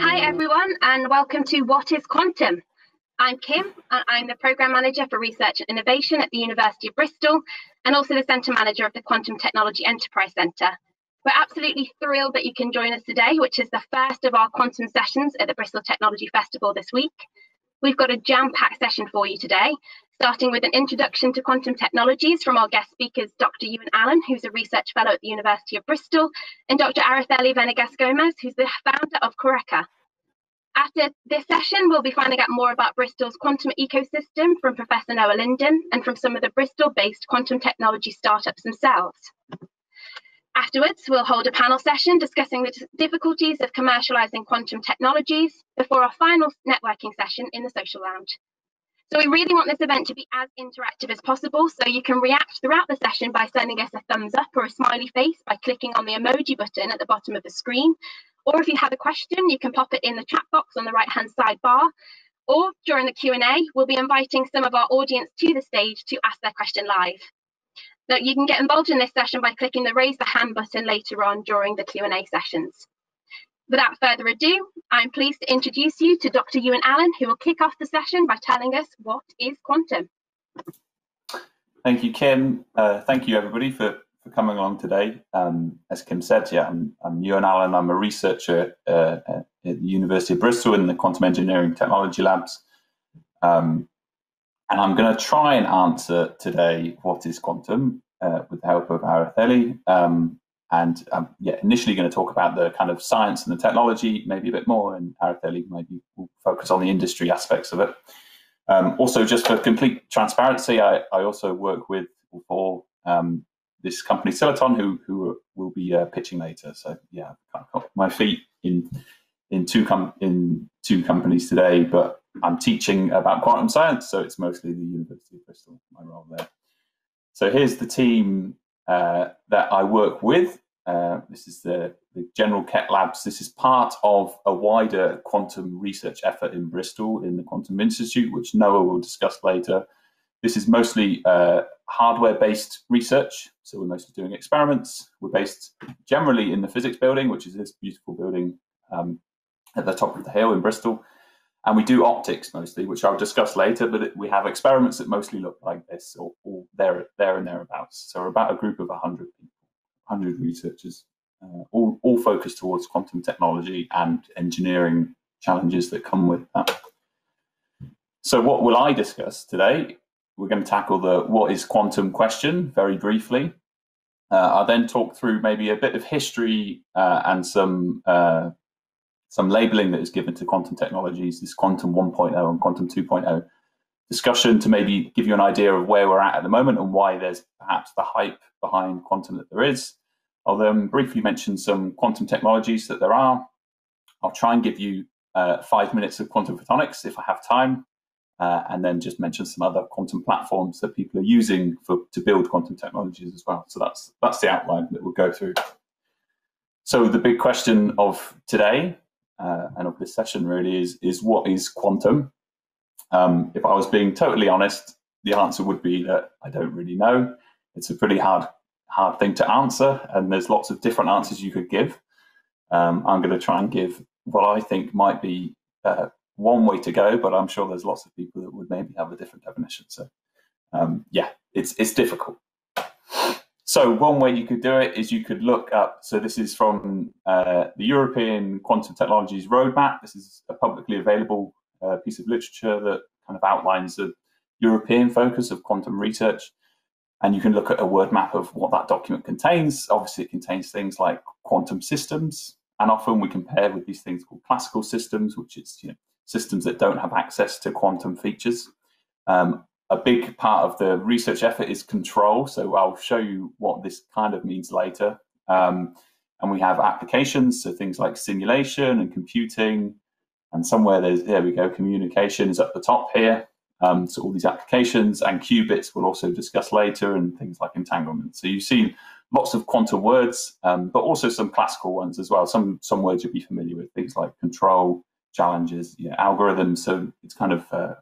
Hi everyone and welcome to What is Quantum? I'm Kim and I'm the Programme Manager for Research and Innovation at the University of Bristol and also the Centre Manager of the Quantum Technology Enterprise Centre. We're absolutely thrilled that you can join us today, which is the first of our quantum sessions at the Bristol Technology Festival this week. We've got a jam-packed session for you today, starting with an introduction to quantum technologies from our guest speakers, Dr. Ewan Allen, who's a research fellow at the University of Bristol, and Dr. Araceli Venegas Gomez, who's the founder of Qureca. After this session, we'll be finding out more about Bristol's quantum ecosystem from Professor Noah Linden and from some of the Bristol-based quantum technology startups themselves. Afterwards, we'll hold a panel session discussing the difficulties of commercializing quantum technologies before our final networking session in the social lounge. So we really want this event to be as interactive as possible, so you can react throughout the session by sending us a thumbs up or a smiley face by clicking on the emoji button at the bottom of the screen. Or if you have a question, you can pop it in the chat box on the right-hand side bar. Or during the Q&A, we'll be inviting some of our audience to the stage to ask their question live. You can get involved in this session by clicking the raise the hand button later on during the Q&A sessions. Without further ado, I'm pleased to introduce you to Dr. Ewan Allen, who will kick off the session by telling us what is quantum. Thank you, Kim. Uh, thank you, everybody, for, for coming along today. Um, as Kim said, yeah, I'm, I'm Ewan Allen. I'm a researcher uh, at the University of Bristol in the Quantum Engineering Technology Labs. Um, and I'm going to try and answer today what is quantum uh, with the help of Araceli. Um, and um, yeah, initially going to talk about the kind of science and the technology, maybe a bit more, and Araceli maybe will focus on the industry aspects of it. Um, also, just for complete transparency, I, I also work with for um, this company Silaton, who who will be uh, pitching later. So yeah, I've got my feet in in two com- in two companies today, but I'm teaching about quantum science, so it's mostly the University of Bristol, my role there. So here's the team uh, that I work with. Uh, this is the, the General Keck Labs. This is part of a wider quantum research effort in Bristol in the Quantum Institute, which Noah will discuss later. This is mostly uh, hardware based research. So we're mostly doing experiments. We're based generally in the physics building, which is this beautiful building um, at the top of the hill in Bristol. And we do optics mostly, which I'll discuss later, but we have experiments that mostly look like this or, or there, there and thereabouts. So we're about a group of 100 people, 100 researchers, uh, all, all focused towards quantum technology and engineering challenges that come with that. So what will I discuss today? We're going to tackle the what is quantum question very briefly. Uh, I'll then talk through maybe a bit of history uh, and some uh, some labeling that is given to quantum technologies, this quantum 1.0 and quantum 2.0 discussion to maybe give you an idea of where we're at at the moment and why there's perhaps the hype behind quantum that there is. I'll then briefly mention some quantum technologies that there are. I'll try and give you uh, five minutes of quantum photonics if I have time, uh, and then just mention some other quantum platforms that people are using for to build quantum technologies as well. So that's that's the outline that we'll go through. So the big question of today uh, and of this session really is is what is quantum? Um, if I was being totally honest, the answer would be that I don't really know. It's a pretty hard hard thing to answer, and there's lots of different answers you could give. Um, I'm going to try and give what I think might be uh, one way to go, but I'm sure there's lots of people that would maybe have a different definition. So, um, yeah, it's it's difficult. So one way you could do it is you could look up. So this is from uh, the European Quantum Technologies Roadmap. This is a publicly available uh, piece of literature that kind of outlines the European focus of quantum research. And you can look at a word map of what that document contains. Obviously, it contains things like quantum systems, and often we compare with these things called classical systems, which is you know, systems that don't have access to quantum features. Um, a big part of the research effort is control. So I'll show you what this kind of means later. Um, and we have applications, so things like simulation and computing. And somewhere there's, there we go, communication is at the top here. Um, so all these applications and qubits we'll also discuss later and things like entanglement. So you've seen lots of quantum words, um, but also some classical ones as well. Some, some words you'll be familiar with, things like control, challenges, you know, algorithms. So it's kind of uh,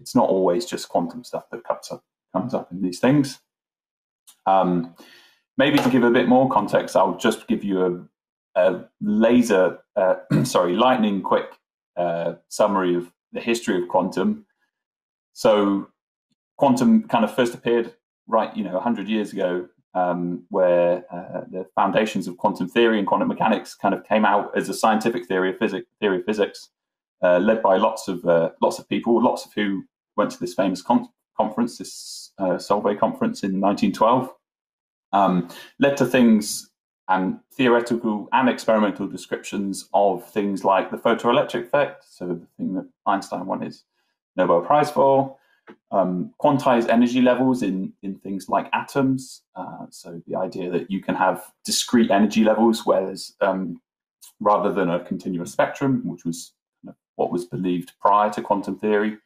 it's not always just quantum stuff that comes up comes up in these things. Um, maybe to give a bit more context, I'll just give you a, a laser, uh, sorry, lightning quick uh, summary of the history of quantum. So, quantum kind of first appeared right, you know, 100 years ago, um, where uh, the foundations of quantum theory and quantum mechanics kind of came out as a scientific theory of physics, theory of physics, uh, led by lots of uh, lots of people, lots of who went to this famous con- conference, this uh, Solvay conference in 1912, um, led to things and theoretical and experimental descriptions of things like the photoelectric effect, so the thing that Einstein won his Nobel Prize for, um, quantized energy levels in, in things like atoms. Uh, so the idea that you can have discrete energy levels, whereas um, rather than a continuous spectrum, which was what was believed prior to quantum theory,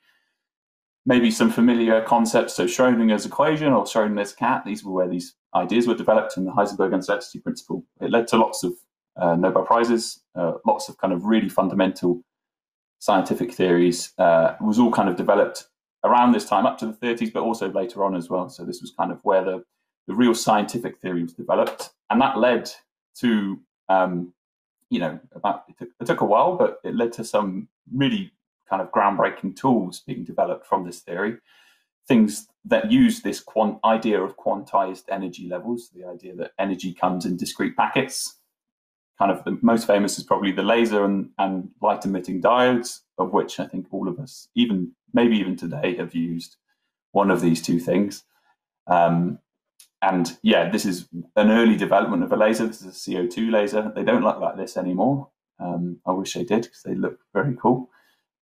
maybe some familiar concepts. So Schrodinger's equation or Schrodinger's cat, these were where these ideas were developed in the Heisenberg uncertainty principle. It led to lots of uh, Nobel Prizes, uh, lots of kind of really fundamental scientific theories. Uh, was all kind of developed around this time up to the 30s, but also later on as well. So this was kind of where the, the real scientific theory was developed. And that led to, um, you know, about it took, it took a while, but it led to some really kind of groundbreaking tools being developed from this theory. Things that use this quant- idea of quantized energy levels, the idea that energy comes in discrete packets. Kind of the most famous is probably the laser and, and light emitting diodes, of which I think all of us, even maybe even today, have used one of these two things. Um, and yeah, this is an early development of a laser. This is a CO2 laser. They don't look like this anymore. Um, I wish they did because they look very cool.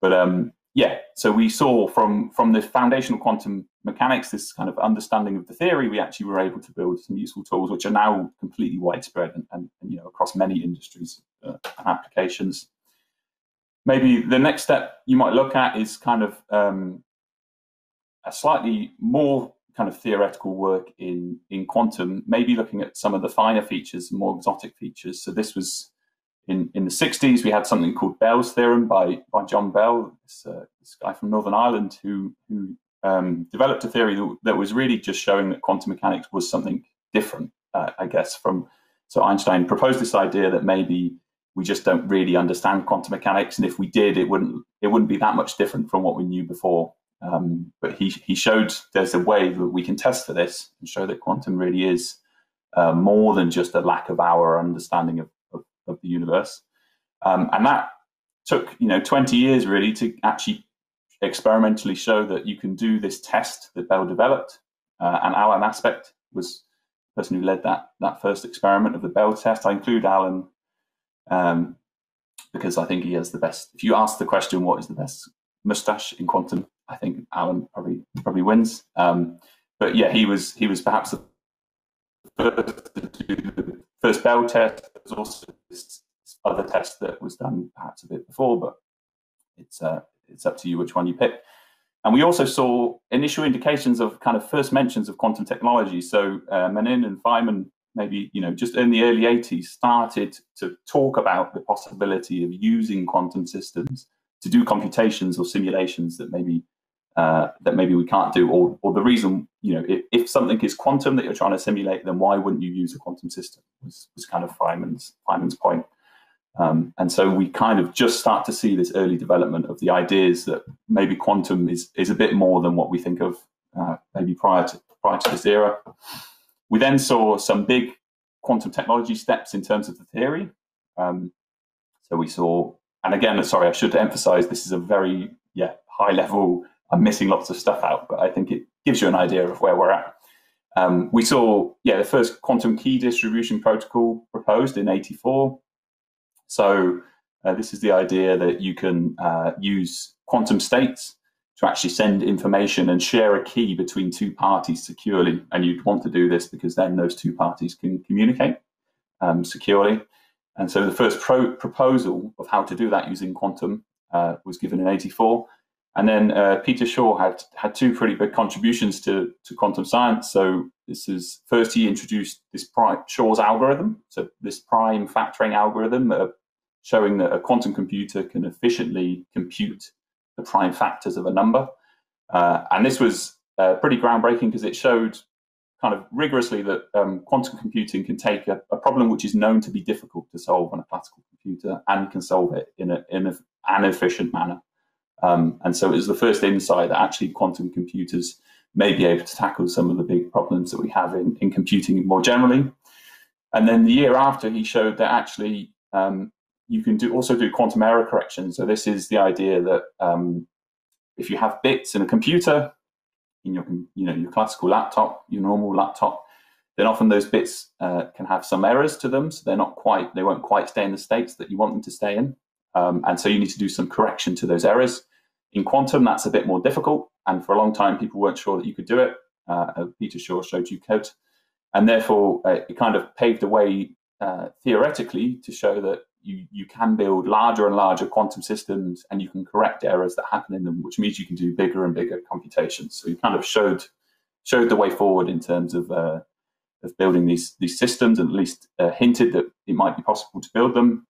But um, yeah, so we saw from from the foundational quantum mechanics, this kind of understanding of the theory, we actually were able to build some useful tools, which are now completely widespread and, and, and you know across many industries uh, and applications. Maybe the next step you might look at is kind of um, a slightly more kind of theoretical work in in quantum, maybe looking at some of the finer features, more exotic features. So this was in, in the 60s, we had something called Bell's theorem by, by John Bell, this, uh, this guy from Northern Ireland who, who um, developed a theory that, that, was really just showing that quantum mechanics was something different, uh, I guess, from so Einstein proposed this idea that maybe we just don't really understand quantum mechanics, and if we did, it wouldn't it wouldn't be that much different from what we knew before. Um, but he he showed there's a way that we can test for this and show that quantum really is uh, more than just a lack of our understanding of of the universe. Um, and that took you know 20 years really to actually experimentally show that you can do this test that Bell developed. Uh, and Alan Aspect was the person who led that that first experiment of the Bell test. I include Alan um, because I think he has the best. If you ask the question, what is the best mustache in quantum? I think Alan probably probably wins. Um, but yeah, he was he was perhaps the first to do the first Bell test. There's also this other test that was done perhaps a bit before, but it's uh, it's up to you which one you pick. And we also saw initial indications of kind of first mentions of quantum technology. So uh, Manin and Feynman, maybe you know, just in the early 80s, started to talk about the possibility of using quantum systems to do computations or simulations that maybe uh, that maybe we can't do, or, or the reason, you know, if, if something is quantum that you're trying to simulate, then why wouldn't you use a quantum system? Was, was kind of Feynman's Feynman's point. Um, and so we kind of just start to see this early development of the ideas that maybe quantum is is a bit more than what we think of uh, maybe prior to prior to this era. We then saw some big quantum technology steps in terms of the theory. Um, so we saw, and again, sorry, I should emphasize this is a very yeah high level I'm missing lots of stuff out, but I think it gives you an idea of where we're at. Um, we saw, yeah, the first quantum key distribution protocol proposed in 84. So uh, this is the idea that you can uh, use quantum states to actually send information and share a key between two parties securely. And you'd want to do this because then those two parties can communicate um, securely. And so the first pro- proposal of how to do that using quantum uh, was given in 84. And then uh, Peter Shor had had two pretty big contributions to, to quantum science. So this is first he introduced this prime, Shor's algorithm, so this prime factoring algorithm, uh, showing that a quantum computer can efficiently compute the prime factors of a number. Uh, and this was uh, pretty groundbreaking because it showed kind of rigorously that um, quantum computing can take a, a, problem which is known to be difficult to solve on a classical computer and can solve it in, a, in a, an efficient manner. Um, and so it was the first insight that actually quantum computers may be able to tackle some of the big problems that we have in, in computing more generally. And then the year after, he showed that actually um, you can do also do quantum error correction. So this is the idea that um, if you have bits in a computer, in your you know your classical laptop, your normal laptop, then often those bits uh, can have some errors to them. So they're not quite they won't quite stay in the states that you want them to stay in. Um, and so you need to do some correction to those errors. In quantum, that's a bit more difficult. And for a long time, people weren't sure that you could do it. Uh, Peter Shor showed you code. And therefore, uh, it kind of paved the way uh, theoretically to show that you, you can build larger and larger quantum systems and you can correct errors that happen in them, which means you can do bigger and bigger computations. So you kind of showed showed the way forward in terms of uh, of building these these systems, and at least uh, hinted that it might be possible to build them.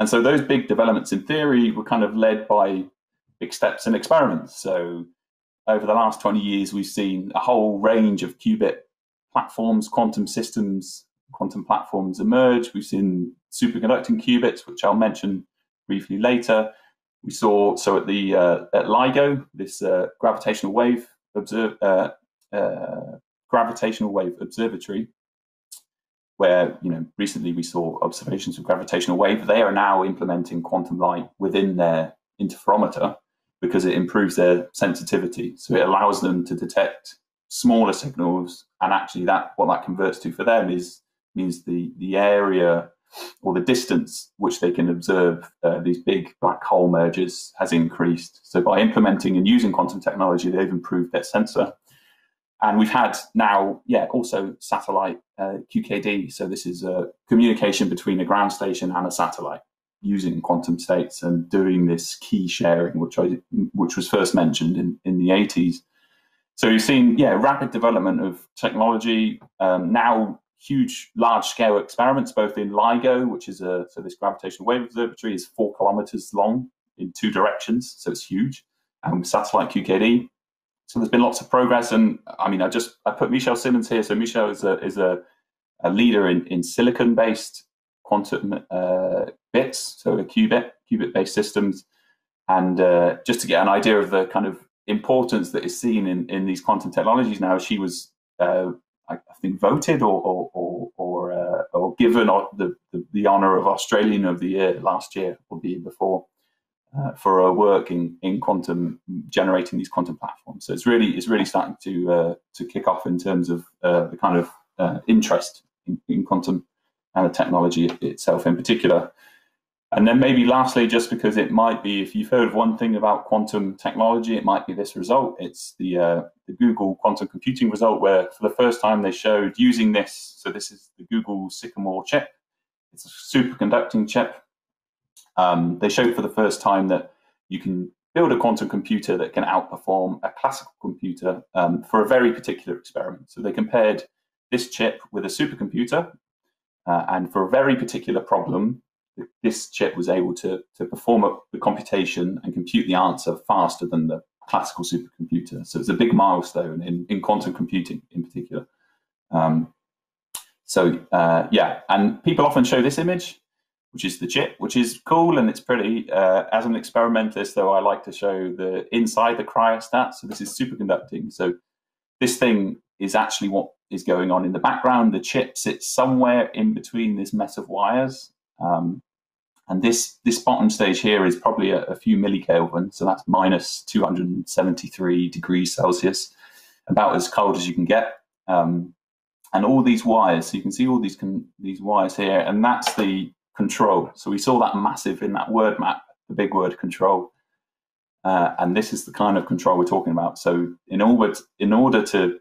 And so those big developments in theory were kind of led by big steps in experiments. So over the last 20 years, we've seen a whole range of qubit platforms, quantum systems, quantum platforms emerge. We've seen superconducting qubits, which I'll mention briefly later. We saw so at the uh, at LIGO, this uh, gravitational wave observe, uh, uh, gravitational wave observatory, where you know recently we saw observations of gravitational wave. They are now implementing quantum light within their interferometer because it improves their sensitivity. So it allows them to detect smaller signals, and actually that what that converts to for them is means the the area or the distance which they can observe uh, these big black hole mergers has increased. So by implementing and using quantum technology, they've improved their sensor. And we've had now, yeah, also satellite uh, QKD. So this is a communication between a ground station and a satellite using quantum states and doing this key sharing, which I, which was first mentioned in, in the 80s. So you've seen, yeah, rapid development of technology. Um, now huge, large scale experiments, both in LIGO, which is a so this gravitational wave observatory is four kilometers long in two directions, so it's huge, and satellite QKD. So there's been lots of progress, and I mean, I just I put Michelle Simmons here. So Michelle is a is a, a leader in, in silicon based quantum uh, bits, so a qubit qubit based systems, and uh, just to get an idea of the kind of importance that is seen in, in these quantum technologies now, she was uh, I, I think voted or or or, or, uh, or given the, the, the honor of Australian of the Year last year or the year before uh, for her work in, in quantum generating these quantum platforms. So it's really it's really starting to uh, to kick off in terms of uh, the kind of uh, interest in, in, quantum and the technology itself in particular. And then maybe lastly, just because it might be, if you've heard of one thing about quantum technology, it might be this result. It's the, uh, the Google quantum computing result, where for the first time they showed using this. So this is the Google Sycamore chip. It's a superconducting chip. Um, they showed for the first time that you can build a quantum computer that can outperform a classical computer um, for a very particular experiment. So they compared this chip with a supercomputer, uh, and for a very particular problem, this chip was able to, to perform the computation and compute the answer faster than the classical supercomputer. So it's a big milestone in, in quantum computing in particular. Um, so uh, yeah, and people often show this image, which is the chip, which is cool and it's pretty. Uh, as an experimentalist, though, I like to show the inside the cryostat. So this is superconducting. So this thing is actually what is going on in the background. The chip sits somewhere in between this mess of wires. Um, and this, this bottom stage here is probably a, a few millikelvin, so that's minus 273 degrees Celsius, about as cold as you can get. Um, and all these wires, so you can see all these these wires here, and that's the control. So we saw that massive in that word map, the big word control. Uh, and this is the kind of control we're talking about. So in order, in order to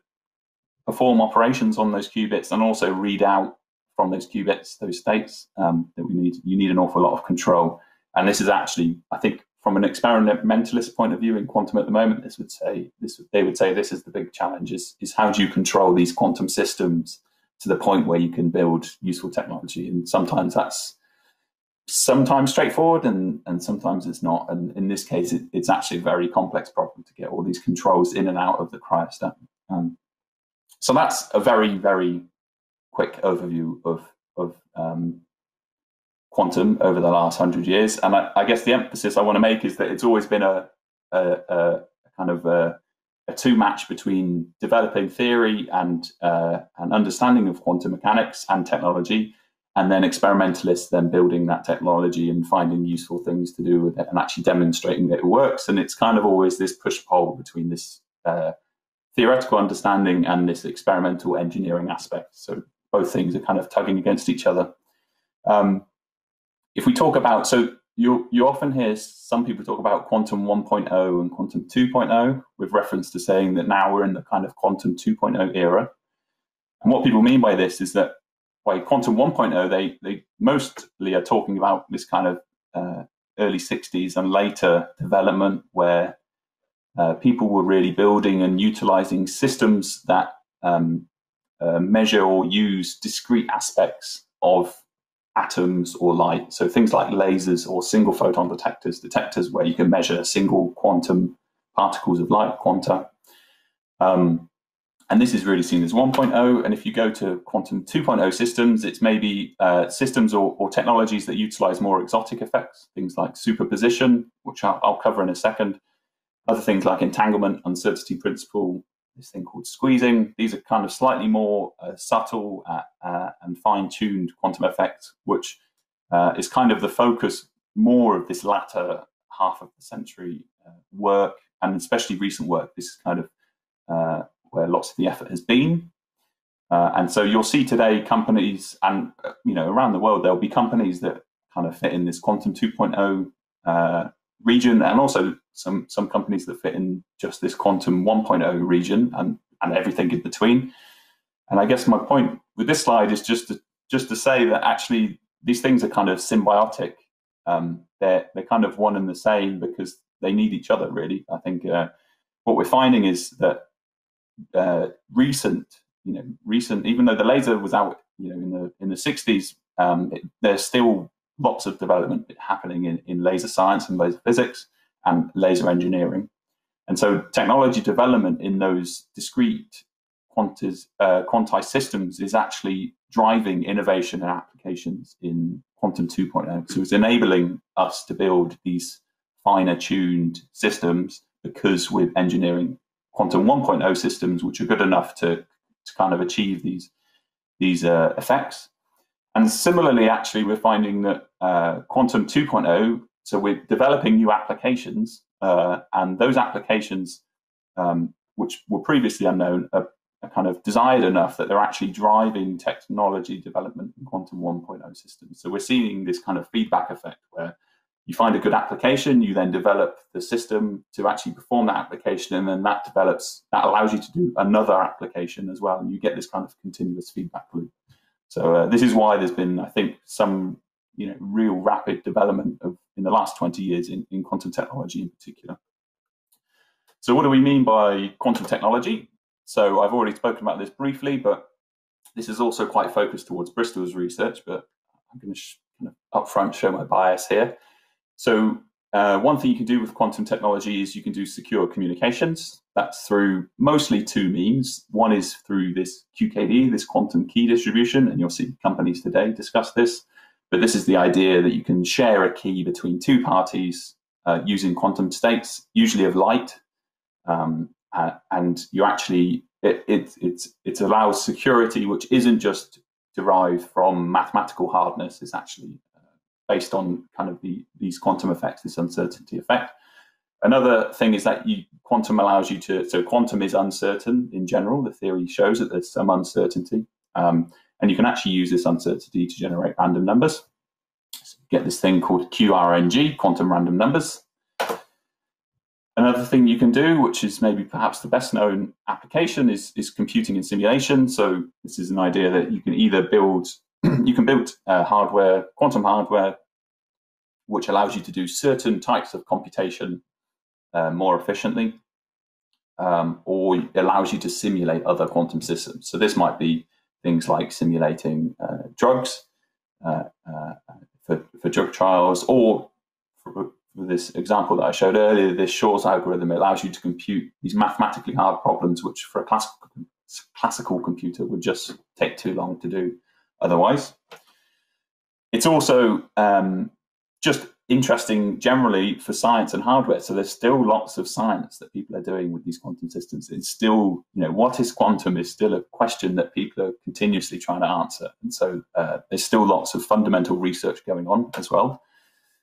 perform operations on those qubits and also read out from those qubits, those states, um, that we need, you need an awful lot of control. And this is actually, I think, from an experimentalist point of view in quantum at the moment, this would say this. They would say this is the big challenge: is is how do you control these quantum systems to the point where you can build useful technology? And sometimes that's sometimes straightforward and, and sometimes it's not. And in this case, it, it's actually a very complex problem to get all these controls in and out of the cryostat. Um, so that's a very, very quick overview of, of um, quantum over the last hundred years. And I, I, guess the emphasis I want to make is that it's always been a, a, a kind of a, a, two match between developing theory and uh, an understanding of quantum mechanics and technology, and then experimentalists then building that technology and finding useful things to do with it and actually demonstrating that it works. And it's kind of always this push pull between this uh, theoretical understanding and this experimental engineering aspect. So both things are kind of tugging against each other. Um, if we talk about, so you you often hear some people talk about quantum 1.0 and quantum 2.0 with reference to saying that now we're in the kind of quantum 2.0 era. And what people mean by this is that by quantum 1.0, they they mostly are talking about this kind of uh, early 60s and later development where uh, people were really building and utilizing systems that um, uh, measure or use discrete aspects of atoms or light. So things like lasers or single photon detectors, detectors where you can measure single quantum particles of light, quanta. Um, and this is really seen as 1.0. And if you go to quantum 2.0 systems, it's maybe uh, systems or, or, technologies that utilize more exotic effects, things like superposition, which I'll, I'll cover in a second. Other things like entanglement, uncertainty principle, this thing called squeezing. These are kind of slightly more uh, subtle uh, uh, and fine-tuned quantum effects, which uh, is kind of the focus more of this latter half of the century uh, work, and especially recent work. This is kind of where lots of the effort has been. and so you'll see today companies, and you know around the world there'll be companies that kind of fit in this quantum 2.0 region, and also some some companies that fit in just this quantum 1.0 region, and and everything in between. And I guess my point with this slide is just to just to say that actually these things are kind of symbiotic. Um, they're they're kind of one and the same because they need each other. Really, I think uh, what we're finding is that uh, recent, you know, recent, even though the laser was out, you know, in the in the 60s, um, there's still lots of development happening in, in laser science and laser physics and laser engineering. And so technology development in those discrete uh, quantized systems is actually driving innovation and applications in quantum 2.0. So it's enabling us to build these finer tuned systems because we're engineering quantum 1.0 systems, which are good enough to, to kind of achieve these, these uh, effects. And similarly, actually, we're finding that uh, Quantum 2.0, so we're developing new applications, uh, and those applications, um, which were previously unknown, are, are, kind of desired enough that they're actually driving technology development in Quantum 1.0 systems. So we're seeing this kind of feedback effect where you find a good application, you then develop the system to actually perform that application, and then that develops, that allows you to do another application as well, and you get this kind of continuous feedback loop. So uh, this is why there's been, I think, some you know real rapid development of in the last 20 years in, in quantum technology in particular. So what do we mean by quantum technology? So I've already spoken about this briefly, but this is also quite focused towards Bristol's research, but I'm going to kind of upfront show my bias here. So uh, one thing you can do with quantum technology is you can do secure communications. That's through mostly two means. One is through this QKD, this quantum key distribution, and you'll see companies today discuss this. But this is the idea that you can share a key between two parties uh, using quantum states, usually of light, um, uh, and you actually it, it it it allows security which isn't just derived from mathematical hardness. It's actually based on kind of the, these quantum effects, this uncertainty effect. Another thing is that you, quantum allows you to, so quantum is uncertain in general. The theory shows that there's some uncertainty. Um, and you can actually use this uncertainty to generate random numbers. So get this thing called QRNG, quantum random numbers. Another thing you can do, which is maybe perhaps the best known application, is, is computing and simulation. So this is an idea that you can either build you can build uh, hardware, quantum hardware, which allows you to do certain types of computation uh, more efficiently, um, or allows you to simulate other quantum systems. So this might be things like simulating uh, drugs, uh, uh, for, for drug trials, or for, this example that I showed earlier, this Shor's algorithm allows you to compute these mathematically hard problems, which for a classical, classical computer would just take too long to do otherwise. It's also um, just interesting generally for science and hardware. So there's still lots of science that people are doing with these quantum systems. It's still, you know, what is quantum is still a question that people are continuously trying to answer. And so uh, there's still lots of fundamental research going on as well.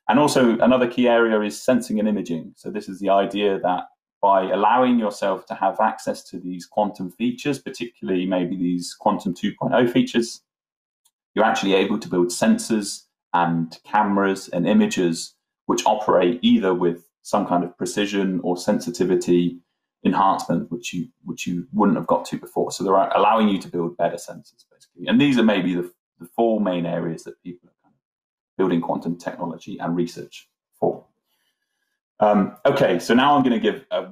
And also another key area is sensing and imaging. So this is the idea that by allowing yourself to have access to these quantum features, particularly maybe these quantum 2.0 features, you're actually able to build sensors and cameras and images which operate either with some kind of precision or sensitivity enhancement which you which you wouldn't have got to before. So they're allowing you to build better sensors basically. And these are maybe the, the four main areas that people are kind of building quantum technology and research for. Um, okay so now i'm going to give a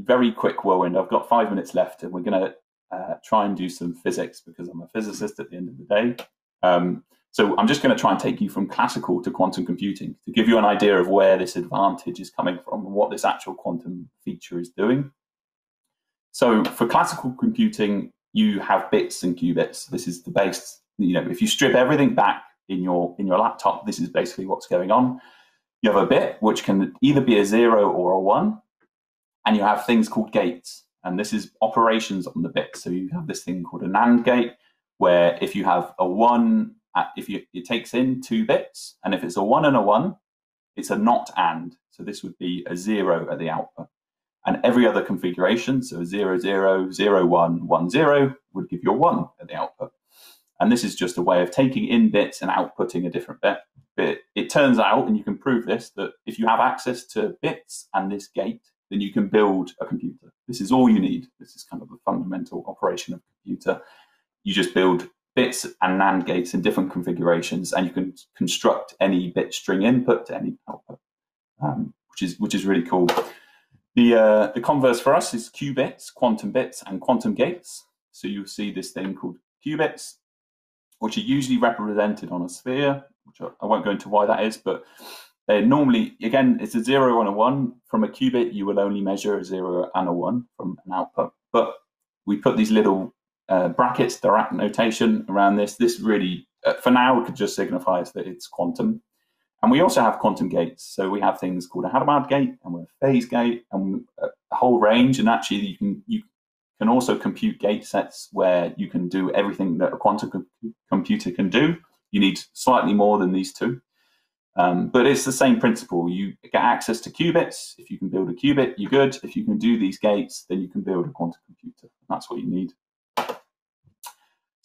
very quick whirlwind. I've got five minutes left and we're going to uh, try and do some physics because i'm a physicist at the end of the day um, so I'm just going to try and take you from classical to quantum computing to give you an idea of where this advantage is coming from and what this actual quantum feature is doing. So for classical computing, you have bits and qubits. This is the base. You know, if you strip everything back in your in your laptop, this is basically what's going on. You have a bit which can either be a zero or a one, and you have things called gates. And this is operations on the bit. So you have this thing called a NAND gate, where if you have a one uh, if you, it takes in two bits, and if it's a one and a one, it's a not and. So this would be a zero at the output. And every other configuration, so zero, zero, zero, one, one, zero, would give you a one at the output. And this is just a way of taking in bits and outputting a different bit. But it turns out, and you can prove this, that if you have access to bits and this gate, then you can build a computer. This is all you need. This is kind of the fundamental operation of a computer. You just build bits and NAND gates in different configurations, and you can construct any bit string input to any output, um, which is which is really cool. The uh, the converse for us is qubits, quantum bits, and quantum gates. So you'll see this thing called qubits, which are usually represented on a sphere, which I won't go into why that is, but they're normally again it's a zero and a one. From a qubit, you will only measure a zero and a one from an output, but we put these little uh, brackets, Dirac notation around this. This really, uh, for now, could just signifies that it's quantum. And we also have quantum gates. So we have things called a Hadamard gate and a phase gate and a whole range. And actually, you can you can also compute gate sets where you can do everything that a quantum co computer can do. You need slightly more than these two. Um, but it's the same principle. You get access to qubits. If you can build a qubit, you're good. If you can do these gates, then you can build a quantum computer. That's what you need.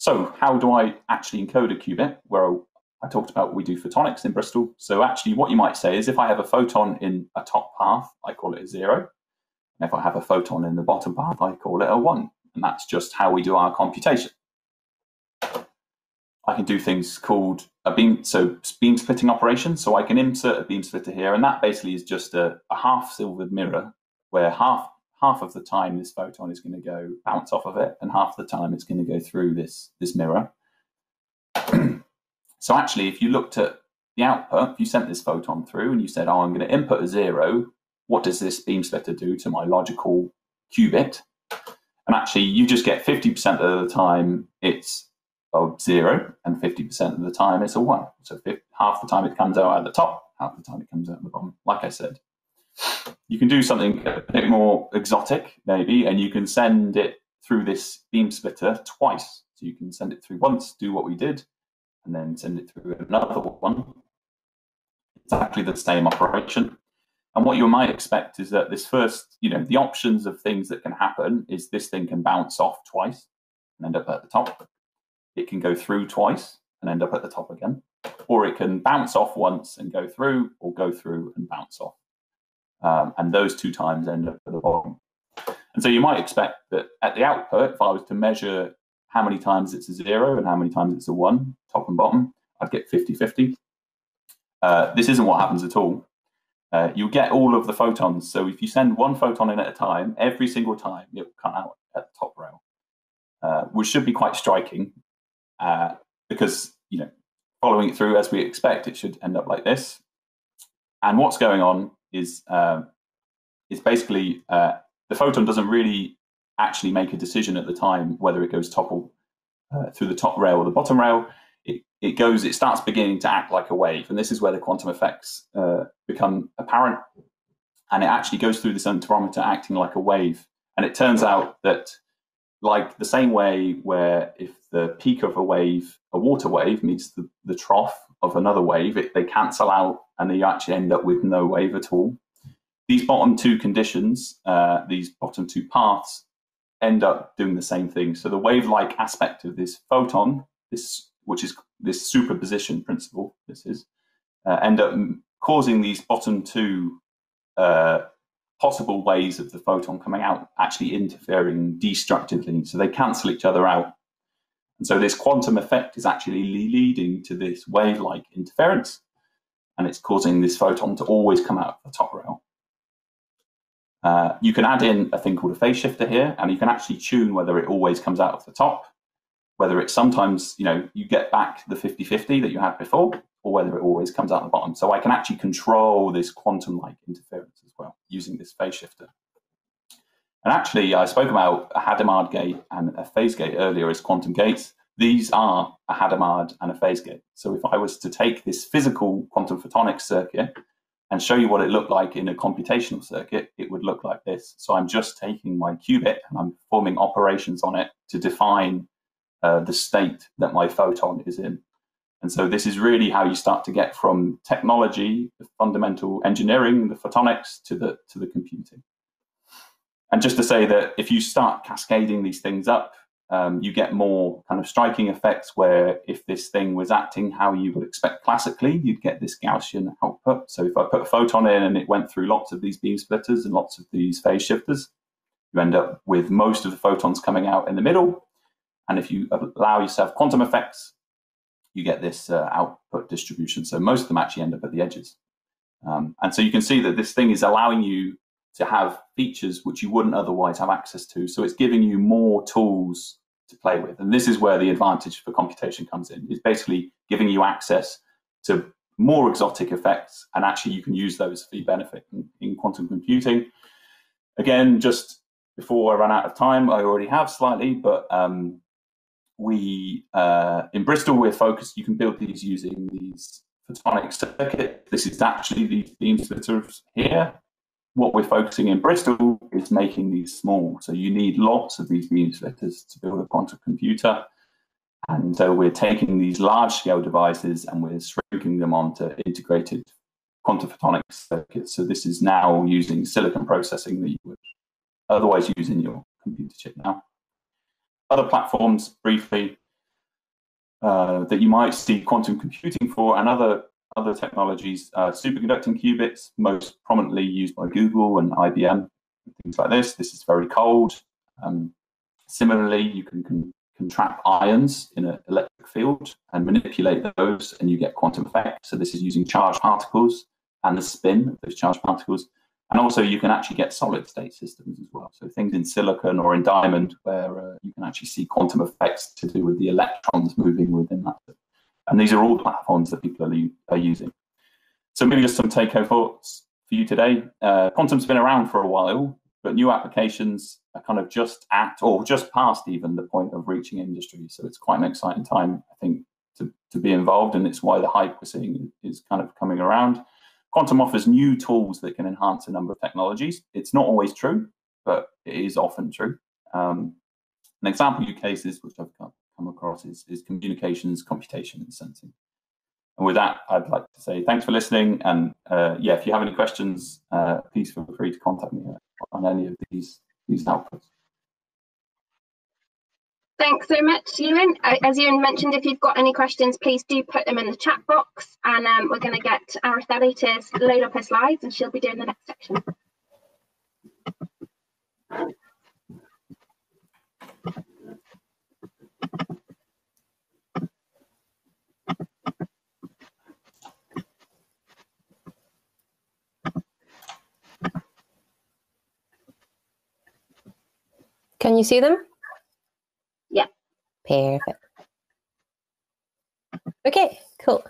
So how do I actually encode a qubit? Well, I talked about what we do photonics in Bristol. So actually what you might say is if I have a photon in a top path, I call it a zero. And if I have a photon in the bottom path, I call it a one. And that's just how we do our computation. I can do things called a beam, so beam splitting operation. So I can insert a beam splitter here, and that basically is just a, a half silvered mirror where half half of the time this photon is going to go bounce off of it, and half the time it's going to go through this, this mirror. so actually, if you looked at the output, if you sent this photon through and you said, oh, I'm going to input a zero, what does this beam splitter do to my logical qubit? And actually, you just get 50% of the time it's a zero, and 50% of the time it's a one. So half the time it comes out at the top, half the time it comes out at the bottom, like I said you can do something a bit more exotic, maybe, and you can send it through this beam splitter twice. So you can send it through once, do what we did, and then send it through another one. Exactly the same operation. And what you might expect is that this first, you know, the options of things that can happen is this thing can bounce off twice and end up at the top. It can go through twice and end up at the top again. Or it can bounce off once and go through, or go through and bounce off. Um, and those two times end up at the bottom. And so you might expect that at the output, if I was to measure how many times it's a zero and how many times it's a one, top and bottom, I'd get 50 50. Uh, this isn't what happens at all. Uh, you'll get all of the photons. So if you send one photon in at a time, every single time it will come out at the top rail, uh, which should be quite striking uh, because, you know, following it through as we expect, it should end up like this. And what's going on is uh, is basically uh, the photon doesn't really actually make a decision at the time whether it goes top or uh, through the top rail or the bottom rail. It, it goes, it starts beginning to act like a wave, and this is where the quantum effects uh, become apparent. And it actually goes through this interferometer acting like a wave. And it turns out that, like the same way where if the peak of a wave, a water wave, meets the, the trough of another wave, it, they cancel out and you actually end up with no wave at all. These bottom two conditions, uh, these bottom two paths, end up doing the same thing. So the wave-like aspect of this photon, this which is this superposition principle, this is, uh, end up causing these bottom two uh, possible ways of the photon coming out actually interfering destructively. So they cancel each other out. And so this quantum effect is actually leading to this wave-like interference, and it's causing this photon to always come out of the top rail. Uh, you can add in a thing called a phase shifter here, and you can actually tune whether it always comes out of the top, whether it's sometimes, you know, you get back the 50-50 that you had before, or whether it always comes out the bottom. So I can actually control this quantum-like interference as well using this phase shifter. And actually, I spoke about a Hadamard gate and a phase gate earlier as quantum gates. These are a Hadamard and a phase gate. So if I was to take this physical quantum photonics circuit and show you what it looked like in a computational circuit, it would look like this. So I'm just taking my qubit and I'm performing operations on it to define uh, the state that my photon is in. And so this is really how you start to get from technology, the fundamental engineering, the photonics, to the to the computing. And just to say that if you start cascading these things up, um, you get more kind of striking effects where if this thing was acting how you would expect classically, you'd get this Gaussian output. So if I put a photon in and it went through lots of these beam splitters and lots of these phase shifters, you end up with most of the photons coming out in the middle. And if you allow yourself quantum effects, you get this uh, output distribution. So most of them actually end up at the edges. Um, and so you can see that this thing is allowing you to have features which you wouldn't otherwise have access to. So it's giving you more tools to play with. And this is where the advantage for computation comes in. It's basically giving you access to more exotic effects, and actually you can use those for your benefit in, in quantum computing. Again, just before I run out of time, I already have slightly, but um, we uh, in Bristol we're focused. You can build these using these photonic circuits. This is actually these beam splitters here. What we're focusing in Bristol is making these small. So you need lots of these beam splitters to build a quantum computer. And so we're taking these large scale devices and we're shrinking them onto integrated quantum photonics circuits. So this is now using silicon processing that you would otherwise use in your computer chip now. Other platforms, briefly, uh, that you might see quantum computing for and other other technologies, uh, superconducting qubits, most prominently used by Google and IBM, things like this. This is very cold. Um, similarly, you can, can, can trap ions in an electric field and manipulate those, and you get quantum effects. So this is using charged particles and the spin of those charged particles. And also, you can actually get solid state systems as well. So things in silicon or in diamond, where uh, you can actually see quantum effects to do with the electrons moving within that. And these are all platforms that people are, are using. So maybe just some take-home thoughts for you today. Uh, quantum's been around for a while, but new applications are kind of just at or just past even the point of reaching industry. So it's quite an exciting time, I think, to, to be involved, and it's why the hype we're seeing is kind of coming around. Quantum offers new tools that can enhance a number of technologies. It's not always true, but it is often true. Um, an example use cases which I've come across is, is communications, computation, and sensing. And with that, I'd like to say thanks for listening. And uh, yeah, if you have any questions, uh, please feel free to contact me on any of these, these outputs. Thanks so much, Ewan. As Ewan mentioned, if you've got any questions, please do put them in the chat box. And um, we're going to get Araceli to load up her slides and she'll be doing the next section. Can you see them? Yeah. Perfect. Okay, Cool.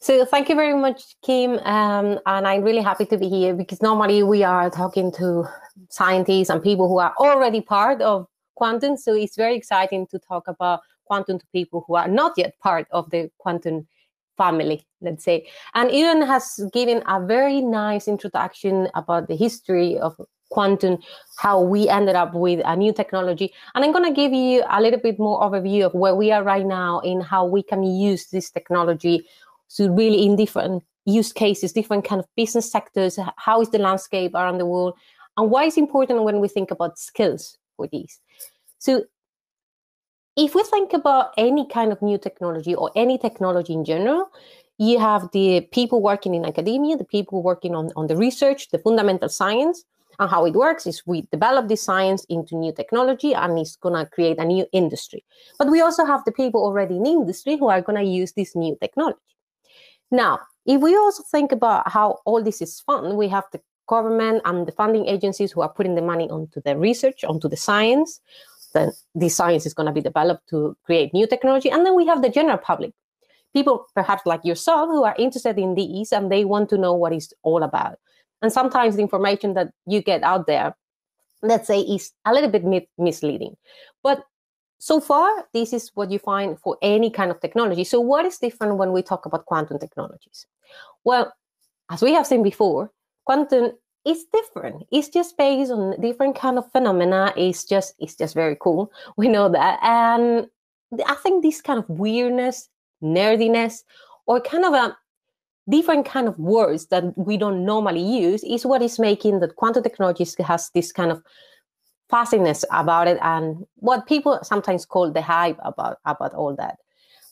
So thank you very much, Kim. Um, and I'm really happy to be here because normally we are talking to scientists and people who are already part of quantum. So it's very exciting to talk about quantum to people who are not yet part of the quantum family, let's say. And Ian has given a very nice introduction about the history of quantum, how we ended up with a new technology. And I'm going to give you a little bit more overview of where we are right now in how we can use this technology to really in different use cases, different kind of business sectors, how is the landscape around the world, and why it's important when we think about skills for these. So if we think about any kind of new technology or any technology in general, you have the people working in academia, the people working on, on the research, the fundamental science, and how it works is we develop this science into new technology and it's going to create a new industry. But we also have the people already in industry who are going to use this new technology. Now, if we also think about how all this is fun, we have the government and the funding agencies who are putting the money onto the research, onto the science. Then this science is going to be developed to create new technology. And then we have the general public, people perhaps like yourself who are interested in these and they want to know what it's all about. And sometimes the information that you get out there, let's say, is a little bit misleading. But so far, this is what you find for any kind of technology. So, what is different when we talk about quantum technologies? Well, as we have seen before, quantum is different. It's just based on different kind of phenomena. It's just it's just very cool. We know that, and I think this kind of weirdness, nerdiness, or kind of a different kind of words that we don't normally use is what is making that quantum technologies has this kind of fussiness about it and what people sometimes call the hype about about all that.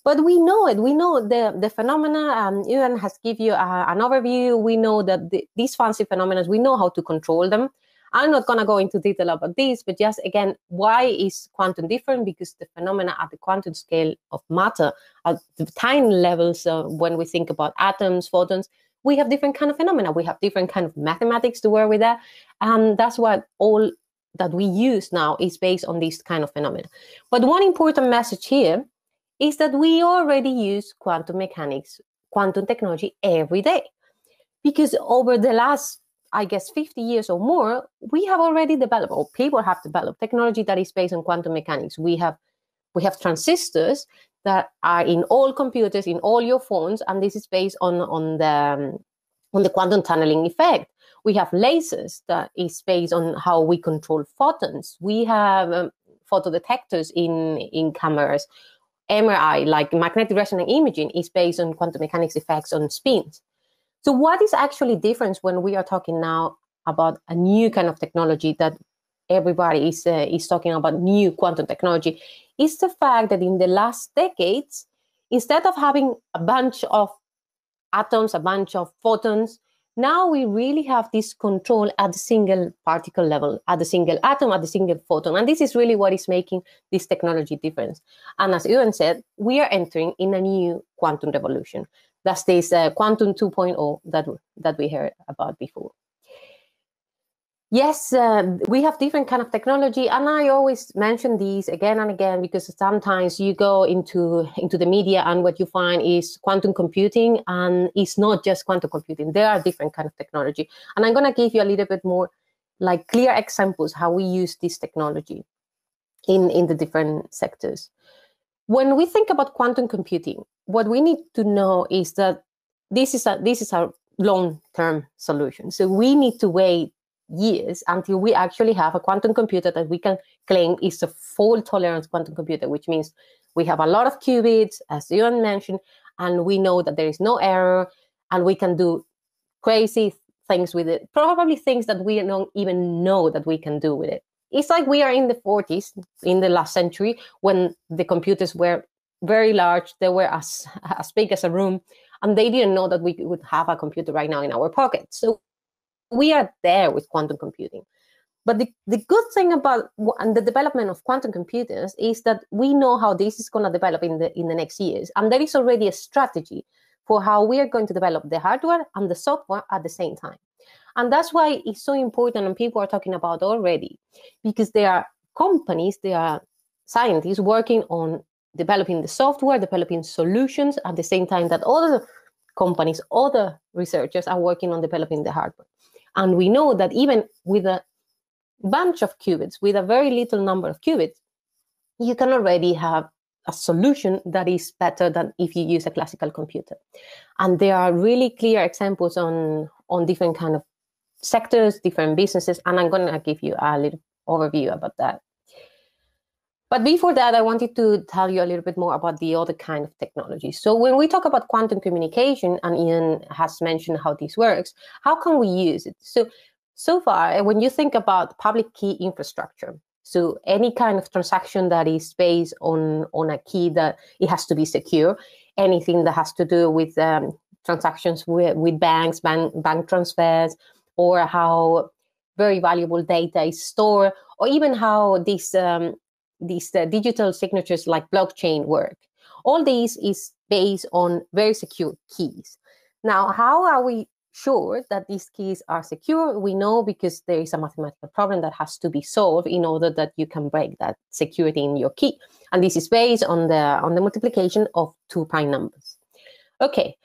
But we know it. We know the the phenomena um Ian has give you a, an overview. We know that the, these fancy phenomena we know how to control them i'm not going to go into detail about this but just again why is quantum different because the phenomena at the quantum scale of matter at the tiny levels uh, when we think about atoms photons we have different kind of phenomena we have different kind of mathematics to work with that and that's what all that we use now is based on this kind of phenomena. But one important message here is that we already use quantum mechanics, quantum technology every day. Because over the last, I guess, 50 years or more, we have already developed, or people have developed technology that is based on quantum mechanics. We have we have transistors that are in all computers, in all your phones, and this is based on, on the um, on the quantum tunneling effect. We have lasers that is based on how we control photons. We have um, photodetectors in, in cameras. MRI, like magnetic resonance imaging, is based on quantum mechanics effects on spins. So, what is actually different when we are talking now about a new kind of technology that everybody is uh, is talking about new quantum technology? Is the fact that in the last decades, instead of having a bunch of atoms, a bunch of photons, now we really have this control at the single particle level, at the single atom, at the single photon. And this is really what is making this technology difference. And as Ewan said, we are entering in a new quantum revolution. That's this uh, quantum 2.0 that, that we heard about before. Yes uh, we have different kind of technology and i always mention these again and again because sometimes you go into into the media and what you find is quantum computing and it's not just quantum computing. There are different kind of technology. And i'm going to give you a little bit more like clear examples how we use this technology in in the different sectors when we think about quantum computing what we need to know is that this is a this is a long term solution so we need to wait years until we actually have a quantum computer that we can claim is a fault tolerance quantum computer, which means we have a lot of qubits, as Ian mentioned, and we know that there is no error, and we can do crazy things with it, probably things that we don't even know that we can do with it. It's like we are in the 40s, in the last century, when the computers were very large, they were as, as big as a room, and they didn't know that we would have a computer right now in our pocket. So we are there with quantum computing. But the, the good thing about and the development of quantum computers is that we know how this is going to develop in the in the next years, and there is already a strategy for how we are going to develop the hardware and the software at the same time. And that's why it's so important, and people are talking about already, because there are companies, there are scientists working on developing the software, developing solutions at the same time that other companies, other researchers are working on developing the hardware. And we know that even with a bunch of qubits, with a very little number of qubits, you can already have a solution that is better than if you use a classical computer. And there are really clear examples on, on different kind of sectors, different businesses, and I'm going to give you a little overview about that. But before that, I wanted to tell you a little bit more about the other kind of technology. So when we talk about quantum communication, and Ian has mentioned how this works, how can we use it? So so far, when you think about public key infrastructure, so any kind of transaction that is based on on a key that it has to be secure, anything that has to do with um, transactions with, with banks, bank, bank transfers, or how very valuable data is stored, or even how these um, these uh, digital signatures like blockchain work. All these is based on very secure keys. Now, how are we sure that these keys are secure? We know because there is a mathematical problem that has to be solved in order that you can break that security in your key. And this is based on the on the multiplication of two prime numbers. Okay,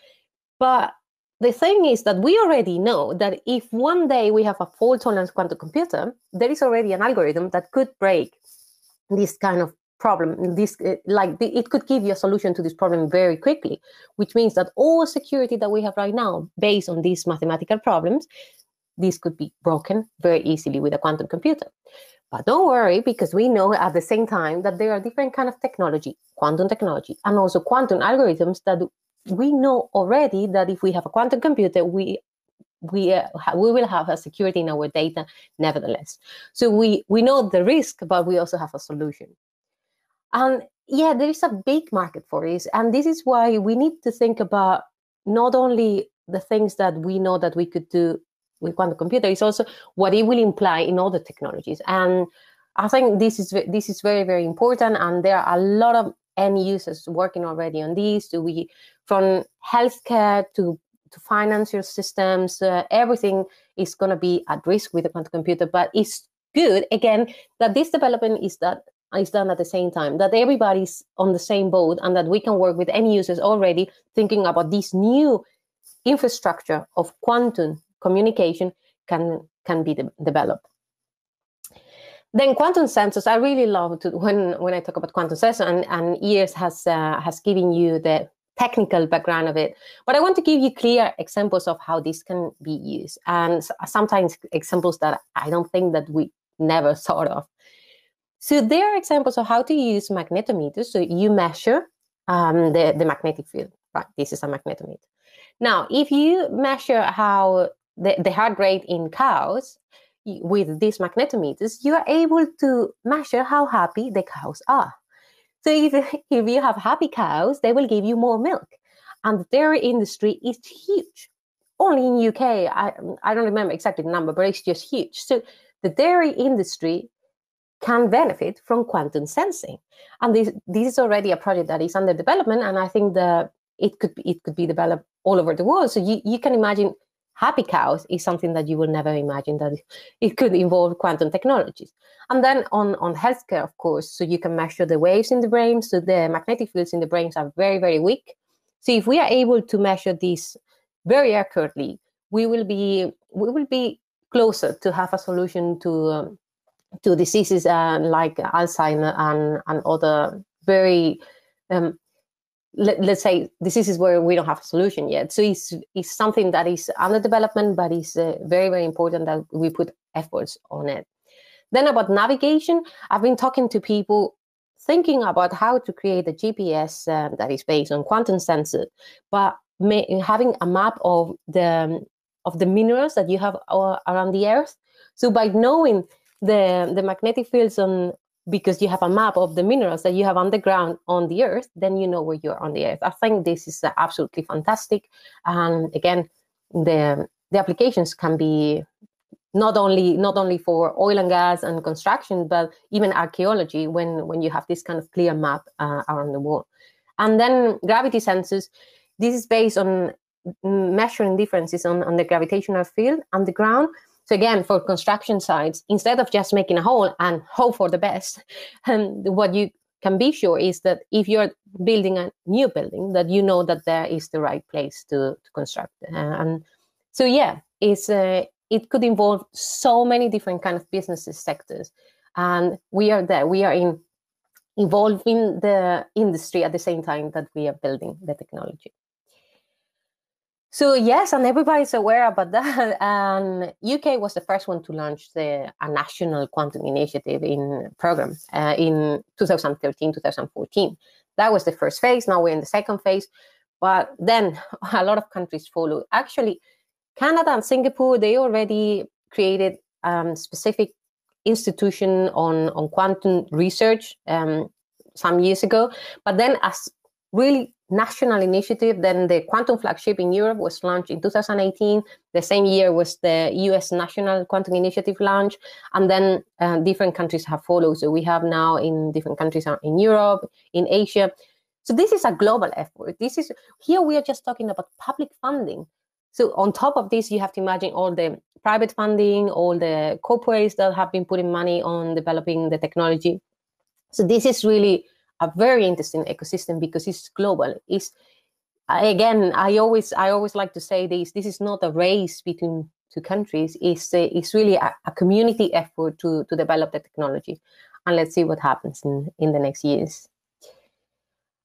but the thing is that we already know that if one day we have a fault tolerant quantum computer, there is already an algorithm that could break this kind of problem this uh, like it could give you a solution to this problem very quickly which means that all security that we have right now based on these mathematical problems this could be broken very easily with a quantum computer. But don't worry because we know at the same time that there are different kind of technology quantum technology and also quantum algorithms that we know already that if we have a quantum computer we we uh, we will have a security in our data nevertheless. So we we know the risk but we also have a solution. And yeah there is a big market for this and this is why we need to think about not only the things that we know that we could do with quantum computer is also what it will imply in other technologies. And i think this is this is very very important and there are a lot of end users working already on this. So we from healthcare to to financial systems, uh, everything is going to be at risk with the quantum computer. But it's good again that this development is that is done at the same time that everybody's on the same boat and that we can work with end users already thinking about this new infrastructure of quantum communication can can be de- developed then quantum sensors i really love to when when i talk about quantum sensors and and EARS has uh, has given you the technical background of it. But I want to give you clear examples of how this can be used, and sometimes examples that I don't think that we never thought of. So there are examples of how to use magnetometers. So you measure um, the, the magnetic field. Right, this is a magnetometer. Now, if you measure how the, the heart rate in cows with these magnetometers, you are able to measure how happy the cows are. So if, if you have happy cows, they will give you more milk. And the dairy industry is huge. Only in UK, I, I don't remember exactly the number, but it's just huge. So the dairy industry can benefit from quantum sensing. And this, this is already a project that is under development. And I think that it could be, it could be developed all over the world. So you, you can imagine happy cows is something that you will never imagine that it could involve quantum technologies. And then on, on healthcare, of course, so you can measure the waves in the brain. So the magnetic fields in the brains are very, very weak. So if we are able to measure these very accurately, we will be we will be closer to have a solution to um, to diseases uh, like Alzheimer and and other very um, let, us say this is where we don't have a solution yet. So it's, it's something that is under development, but it's uh, very, very important that we put efforts on it. Then about navigation, I've been talking to people thinking about how to create a GPS uh, that is based on quantum sensor, but may, having a map of the um, of the minerals that you have uh, around the Earth. So by knowing the the magnetic fields on because you have a map of the minerals that you have underground on the earth, then you know where you're on the earth. I think this is uh, absolutely fantastic. And again, the the applications can be not only not only for oil and gas and construction, but even archaeology when when you have this kind of clear map uh, around the world. And then gravity sensors. This is based on measuring differences on, on the gravitational field underground so again, for construction sites, instead of just making a hole and hope for the best, um, what you can be sure is that if you're building a new building, that you know that there is the right place to, to construct. Uh, and so, yeah, it's uh, it could involve so many different kind of businesses sectors, and we are there. We are in evolving the industry at the same time that we are building the technology. So yes, and everybody's aware about that. And UK was the first one to launch the a national quantum initiative in program uh, in 2013, 2014. That was the first phase. Now we're in the second phase, but then a lot of countries follow. Actually, Canada and Singapore they already created um, specific institution on on quantum research um, some years ago. But then as really national initiative. Then the quantum flagship in Europe was launched in 2018. The same year was the US National Quantum Initiative launch, and then uh, different countries have followed. So we have now in different countries in Europe, in Asia. So this is a global effort. This is here we are just talking about public funding. So on top of this, you have to imagine all the private funding, all the corporates that have been putting money on developing the technology. So this is really a very interesting ecosystem because it's global. It's again, I always I always like to say this: this is not a race between two countries. It's a, it's really a, a, community effort to to develop the technology, and let's see what happens in in the next years.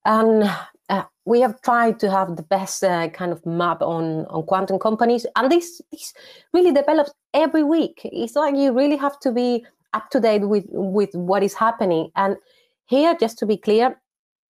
And uh, we have tried to have the best uh, kind of map on on quantum companies, and this this really develops every week. It's like you really have to be up to date with with what is happening and here, just to be clear,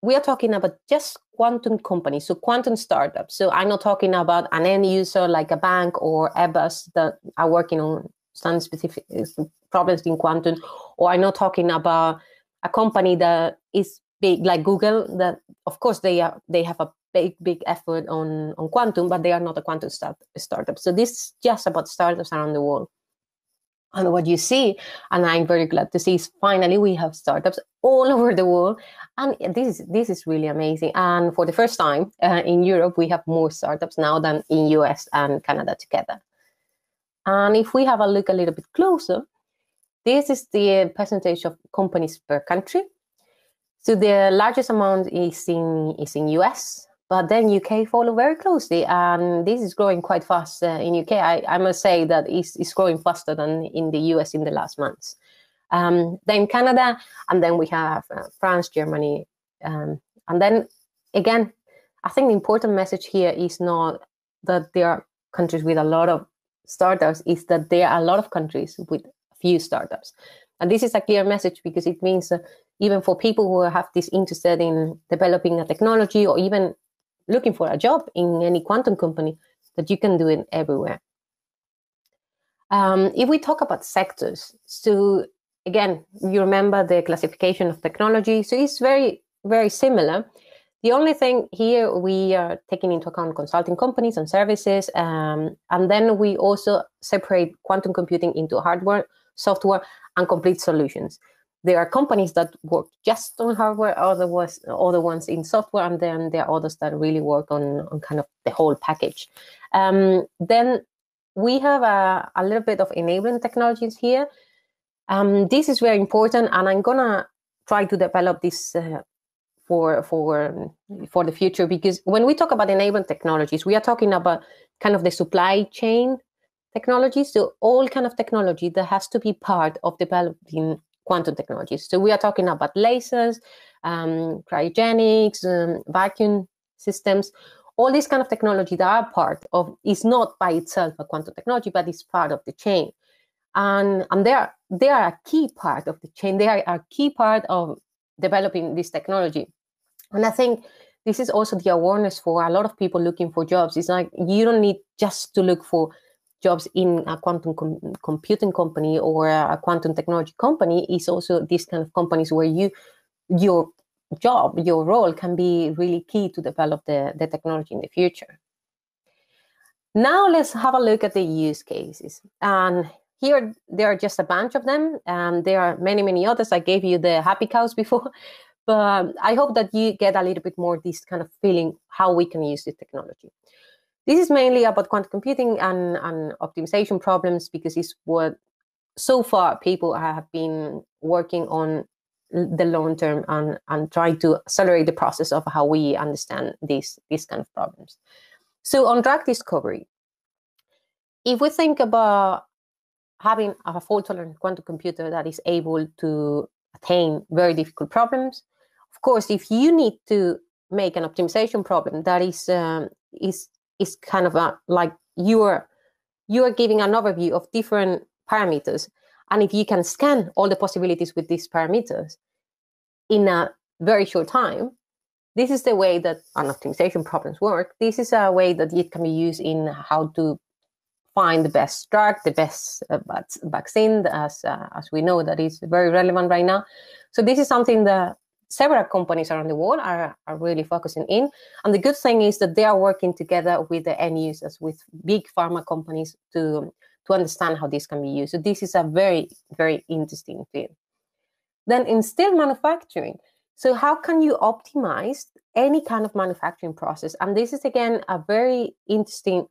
we are talking about just quantum companies, so quantum startups. So I'm not talking about an end user like a bank or Airbus that are working on some specific uh, problems in quantum, or I'm not talking about a company that is big like Google. That of course they are they have a big big effort on on quantum, but they are not a quantum start, startup. So this is just about startups around the world. And what you see, and I'm very glad to see, is finally we have startups all over the world, and this is this is really amazing. And for the first time uh, in Europe, we have more startups now than in US and Canada together. And if we have a look a little bit closer, this is the percentage of companies per country. So the largest amount is in is in US, but then UK follow very closely, and this is growing quite fast uh, in UK. I, I, must say that it's, it's, growing faster than in the US in the last months. Um, then Canada, and then we have uh, France, Germany, um, and then again, I think the important message here is not that there are countries with a lot of startups; is that there are a lot of countries with few startups. And this is a clear message because it means uh, even for people who have this interested in developing a technology or even looking for a job in any quantum company that you can do it everywhere. Um, if we talk about sectors, so again, you remember the classification of technology, so it's very, very similar. The only thing here we are taking into account consulting companies and services, um, and then we also separate quantum computing into hardware, software, and complete solutions there are companies that work just on hardware, other was other ones in software, and then there are others that really work on, on kind of the whole package. Um, then we have a, a, little bit of enabling technologies here. Um, this is very important, and I'm gonna try to develop this uh, for for for the future because when we talk about enabling technologies, we are talking about kind of the supply chain technologies, So all kind of technology that has to be part of developing quantum technologies. So we are talking about lasers, um, cryogenics, um, vacuum systems, all these kind of technology that are part of is not by itself a quantum technology, but it's part of the chain. And, and they are they are a key part of the chain. They are a key part of developing this technology. And I think this is also the awareness for a lot of people looking for jobs. It's like you don't need just to look for jobs in a quantum com- computing company or a quantum technology company is also these kind of companies where you your job your role can be really key to develop the, the technology in the future. Now let's have a look at the use cases. And here there are just a bunch of them and there are many many others. I gave you the happy cows before but i hope that you get a little bit more this kind of feeling how we can use this technology this is mainly about quantum computing and, and optimization problems because it's what so far people have been working on the long term and, and try to accelerate the process of how we understand these, these kind of problems. So on drug discovery, if we think about having a fault tolerant quantum computer that is able to attain very difficult problems, of course, if you need to make an optimization problem that is um, is is kind of a, like you are you are giving an overview of different parameters and if you can scan all the possibilities with these parameters in a very short time, this is the way that an optimization problems work. This is a way that it can be used in how to find the best drug, the best uh, vaccine, as uh, as we know that is very relevant right now. So this is something that several companies around the world are, are really focusing in. And the good thing is that they are working together with the end users, with big pharma companies to to understand how this can be used. So this is a very, very interesting field. Then in still manufacturing, so how can you optimize any kind of manufacturing process? And this is again a very interesting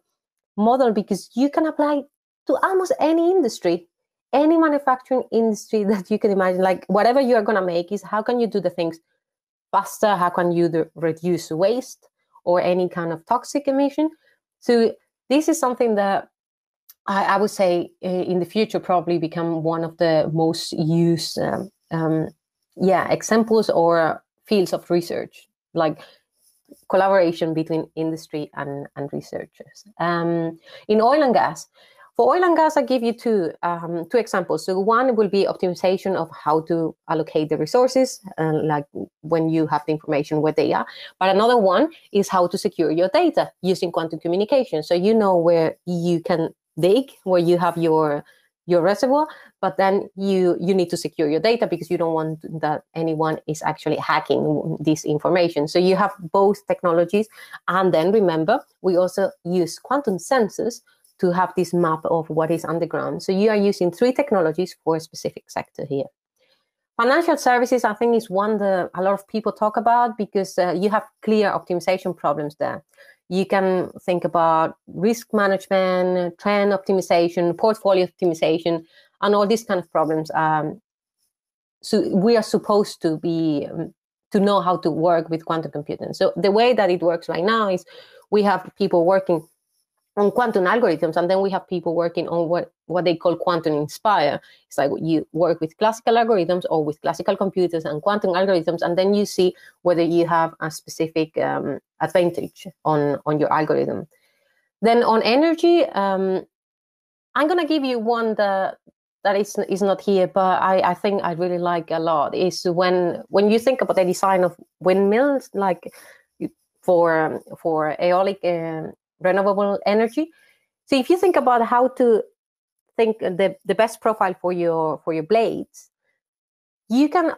model because you can apply to almost any industry, any manufacturing industry that you can imagine. Like whatever you are going to make is how can you do the things faster? How can you do, reduce waste or any kind of toxic emission? So this is something that I, I, would say in the future probably become one of the most used um, um, yeah examples or fields of research like collaboration between industry and, and researchers um, in oil and gas for oil and gas i give you two um, two examples. So one will be optimization of how to allocate the resources uh, like when you have the information where they are. But another one is how to secure your data using quantum communication. So you know where you can dig where you have your your reservoir but then you you need to secure your data because you don't want that anyone is actually hacking this information. So you have both technologies. And then remember we also use quantum sensors to have this map of what is underground so you are using three technologies for a specific sector here financial services i think is one that a lot of people talk about because uh, you have clear optimization problems there you can think about risk management, trend optimization, portfolio optimization, and all these kind of problems. Um, so we are supposed to be um, to know how to work with quantum computing. So the way that it works right now is we have people working on quantum algorithms and then we have people working on what what they call quantum inspire. It's like you work with classical algorithms or with classical computers and quantum algorithms and then you see whether you have a specific um, advantage on on your algorithm. Then on energy um, i'm going to give you one that that is, is not here but I, I think i really like a lot. Is when when you think about the design of windmills like for for aeolic uh, renewable energy. So if you think about how to think the, the best profile for your for your blades, you can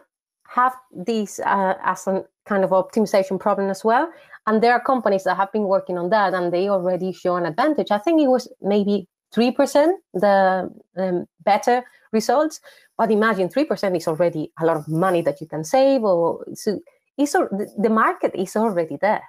have these uh, as a kind of optimization problem as well. And there are companies that have been working on that, and they already show an advantage. I think it was maybe three percent the um, better results, but imagine three percent is already a lot of money that you can save. Or so it's, the market is already there.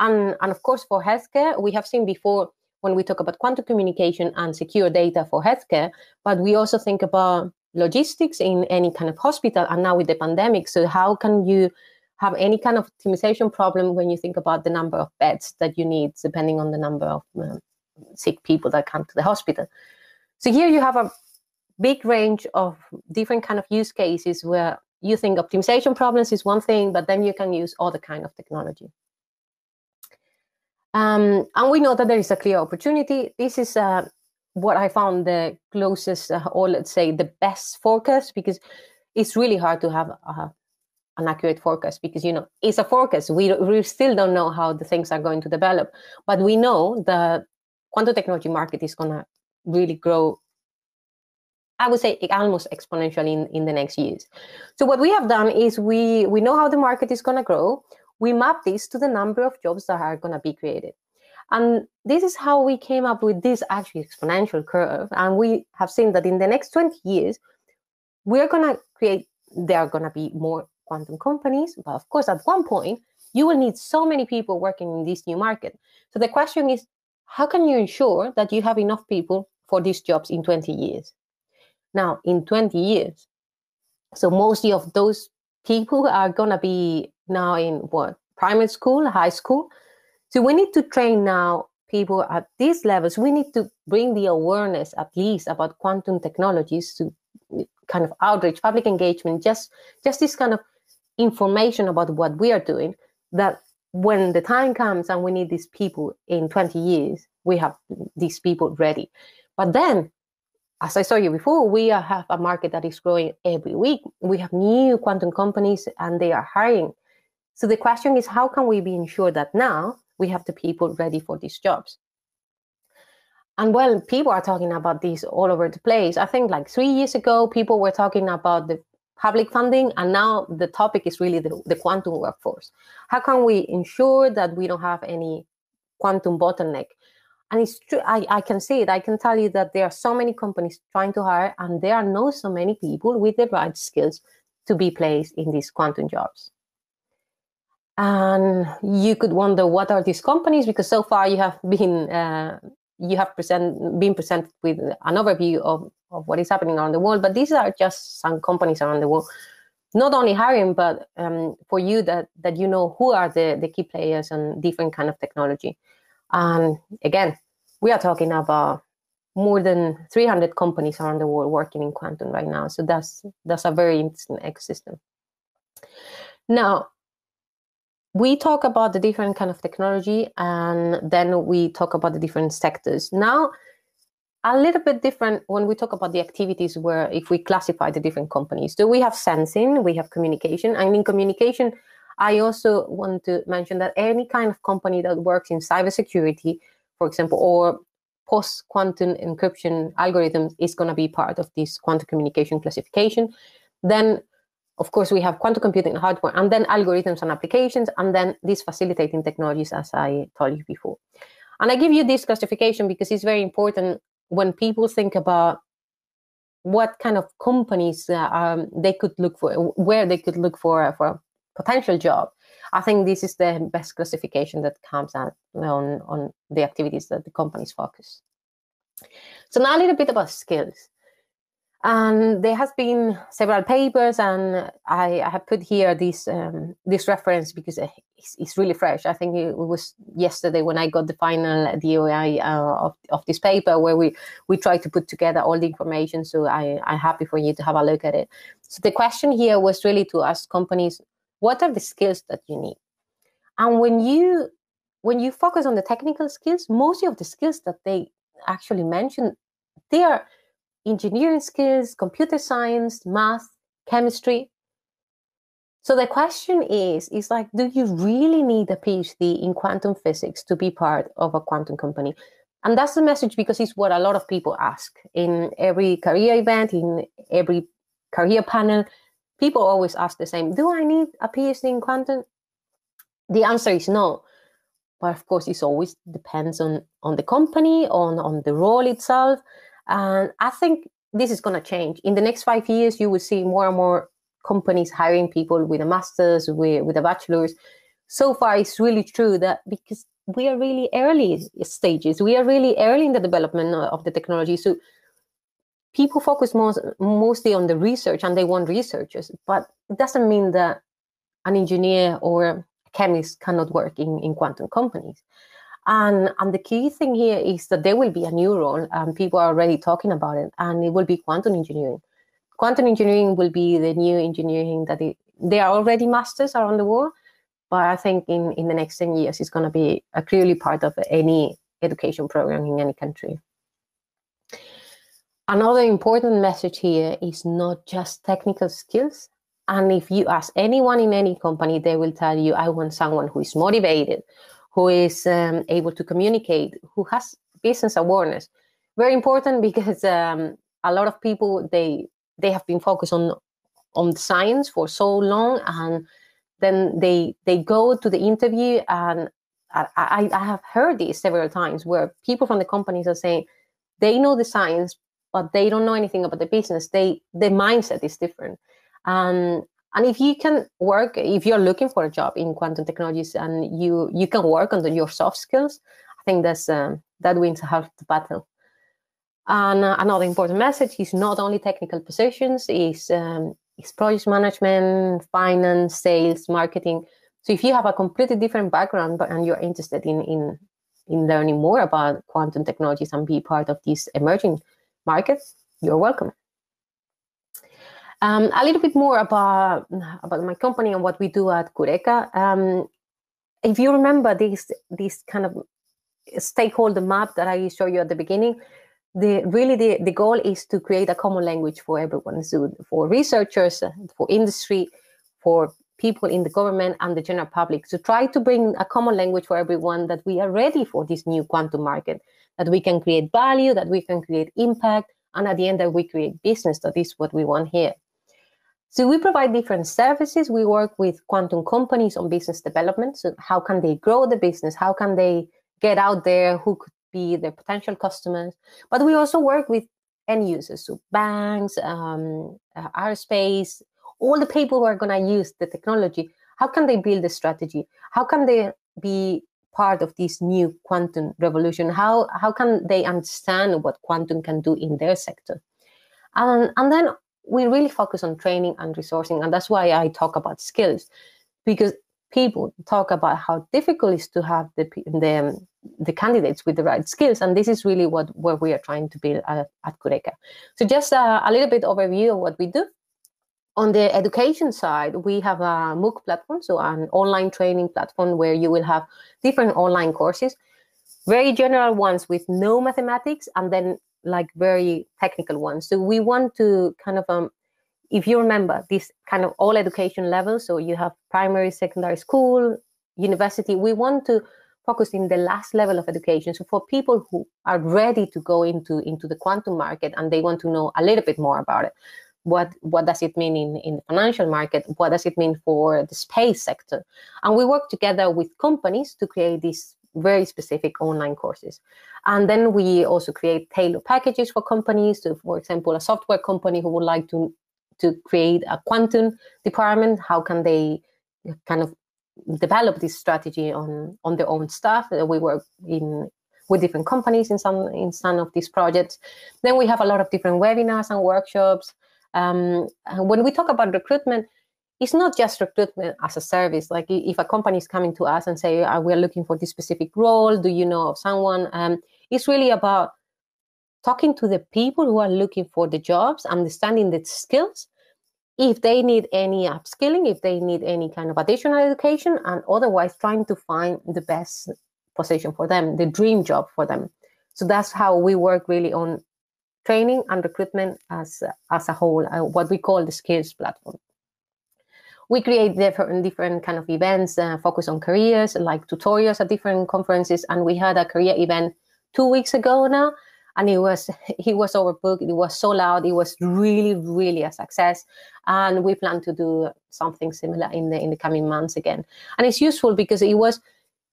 And, and of course, for healthcare, we have seen before when we talk about quantum communication and secure data for healthcare, but we also think about logistics in any kind of hospital and now with the pandemic. So, how can you have any kind of optimization problem when you think about the number of beds that you need, depending on the number of uh, sick people that come to the hospital? So, here you have a big range of different kind of use cases where you think optimization problems is one thing, but then you can use other kind of technology. Um, and we know that there is a clear opportunity. This is uh, what I found the closest, uh, or let's say the best forecast, because it's really hard to have uh, an accurate forecast because you know it's a forecast. We we still don't know how the things are going to develop, but we know the quantum technology market is going to really grow. I would say almost exponentially in, in the next years. So what we have done is we we know how the market is going to grow we map this to the number of jobs that are going to be created. And this is how we came up with this actually exponential curve. And we have seen that in the next 20 years, we're going to create, there are going to be more quantum companies. But of course, at one point, you will need so many people working in this new market. So the question is, how can you ensure that you have enough people for these jobs in 20 years? Now, in 20 years, so mostly of those people are going to be now in what primary school, high school. So we need to train now people at these levels. We need to bring the awareness, at least, about quantum technologies to mm, kind of outreach, public engagement, just just this kind of information about what we are doing. That when the time comes and we need these people in 20 years, we have these people ready. But then as I saw you before, we have a market that is growing every week. We have new quantum companies and they are hiring. So the question is, how can we be ensured that now we have the people ready for these jobs? And well, people are talking about this all over the place. I think like three years ago, people were talking about the public funding, and now the topic is really the, the quantum workforce. How can we ensure that we don't have any quantum bottleneck? and it's true I, I can see it i can tell you that there are so many companies trying to hire and there are not so many people with the right skills to be placed in these quantum jobs and you could wonder what are these companies because so far you have been uh, you have present, been presented with an overview of, of what is happening around the world but these are just some companies around the world not only hiring but um, for you that that you know who are the, the key players and different kind of technology and again, we are talking about more than 300 companies around the world working in quantum right now. So that's that's a very interesting ecosystem. Now, we talk about the different kind of technology, and then we talk about the different sectors. Now, a little bit different when we talk about the activities where if we classify the different companies. So we have sensing, we have communication, and in communication, I also want to mention that any kind of company that works in cybersecurity, for example, or post quantum encryption algorithms is going to be part of this quantum communication classification. Then, of course, we have quantum computing hardware, and then algorithms and applications, and then these facilitating technologies, as I told you before. And I give you this classification because it's very important when people think about what kind of companies uh, um, they could look for, where they could look for for a potential job. I think this is the best classification that comes out on, on the activities that the companies focus. So now a little bit about skills. And there has been several papers, and I, I have put here this um, this reference because it's, it's, really fresh. I think it was yesterday when I got the final DOI uh, of, of this paper, where we we try to put together all the information. So I, I'm happy for you to have a look at it. So the question here was really to ask companies what are the skills that you need and when you when you focus on the technical skills most of the skills that they actually mention they are engineering skills computer science math chemistry. So the question is is like do you really need a phd in quantum physics to be part of a quantum company? And that's the message because it's what a lot of people ask. In every career event in every career panel people always ask the same do i need a phd in quantum? The answer is no. But of course it always depends on on the company on on the role itself and i think this is going to change. In the next five years you will see more and more companies hiring people with a master's with, with a bachelor's. So far it's really true that because we are really early stages. We are really early in the development of the technology. So people focus most, mostly on the research and they want researchers, but it doesn't mean that an engineer or a chemist cannot work in, in quantum companies. And, and the key thing here is that there will be a new role, and people are already talking about it, and it will be quantum engineering. Quantum engineering will be the new engineering that it, there are already masters around the world, but I think in, in the next 10 years, it's going to be a clearly part of any education program in any country. Another important message here is not just technical skills. And if you ask anyone in any company, they will tell you, I want someone who is motivated, who is um, able to communicate, who has business awareness. Very important because um, a lot of people they they have been focused on on science for so long, and then they they go to the interview, and I, I, have heard this several times where people from the companies are saying they know the science, but they don't know anything about the business. They the mindset is different. Um, and if you can work, if you're looking for a job in quantum technologies and you you can work on the, your soft skills, I think that's um, that wins half the battle. And uh, another important message is not only technical positions, is um, it's project management, finance, sales, marketing. So if you have a completely different background but, and you're interested in, in in learning more about quantum technologies and be part of these emerging markets, you're welcome. Um, a little bit more about about my company and what we do at Qureca. Um, if you remember this this kind of stakeholder map that I showed you at the beginning, the really the, the goal is to create a common language for everyone. So for researchers, for industry, for people in the government and the general public to try to bring a common language for everyone that we are ready for this new quantum market, that we can create value, that we can create impact, and at the end that we create business. That is what we want here. So we provide different services. We work with quantum companies on business development. So how can they grow the business? How can they get out there? Who could be their potential customers? But we also work with end users, so banks, um, uh, aerospace, all the people who are going to use the technology. How can they build a strategy? How can they be part of this new quantum revolution? How how can they understand what quantum can do in their sector? And, and then we really focus on training and resourcing and that's why i talk about skills because people talk about how difficult it is to have the the, um, the candidates with the right skills and this is really what where we are trying to build at, at Qureca. so just a, a little bit overview of what we do on the education side, we have a MOOC platform, so an online training platform where you will have different online courses, very general ones with no mathematics, and then like very technical ones. So we want to kind of um, if you remember this kind of all education levels, so you have primary, secondary school, university, we want to focus in the last level of education. So for people who are ready to go into, into the quantum market and they want to know a little bit more about it, what what does it mean in, in the financial market? What does it mean for the space sector? And we work together with companies to create these very specific online courses. And then we also create tailored packages for companies. So, for example, a software company who would like to to create a quantum department, how can they kind of develop this strategy on on their own stuff? Uh, we work in with different companies in some in some of these projects. Then we have a lot of different webinars and workshops. Um, when we talk about recruitment, it's not just recruitment as a service. Like if a company is coming to us and say, oh, "We're looking for this specific role. Do you know of someone?" Um, it's really about talking to the people who are looking for the jobs, understanding the skills, if they need any upskilling, if they need any kind of additional education, and otherwise trying to find the best position for them, the dream job for them. So that's how we work really on training and recruitment as as a whole, uh, what we call the skills platform we create different different kind of events uh, focus on careers like tutorials at different conferences. And we had a career event two weeks ago now. And it was it was overbooked. It was so loud. It was really really a success. And we plan to do something similar in the in the coming months again. And it's useful because it was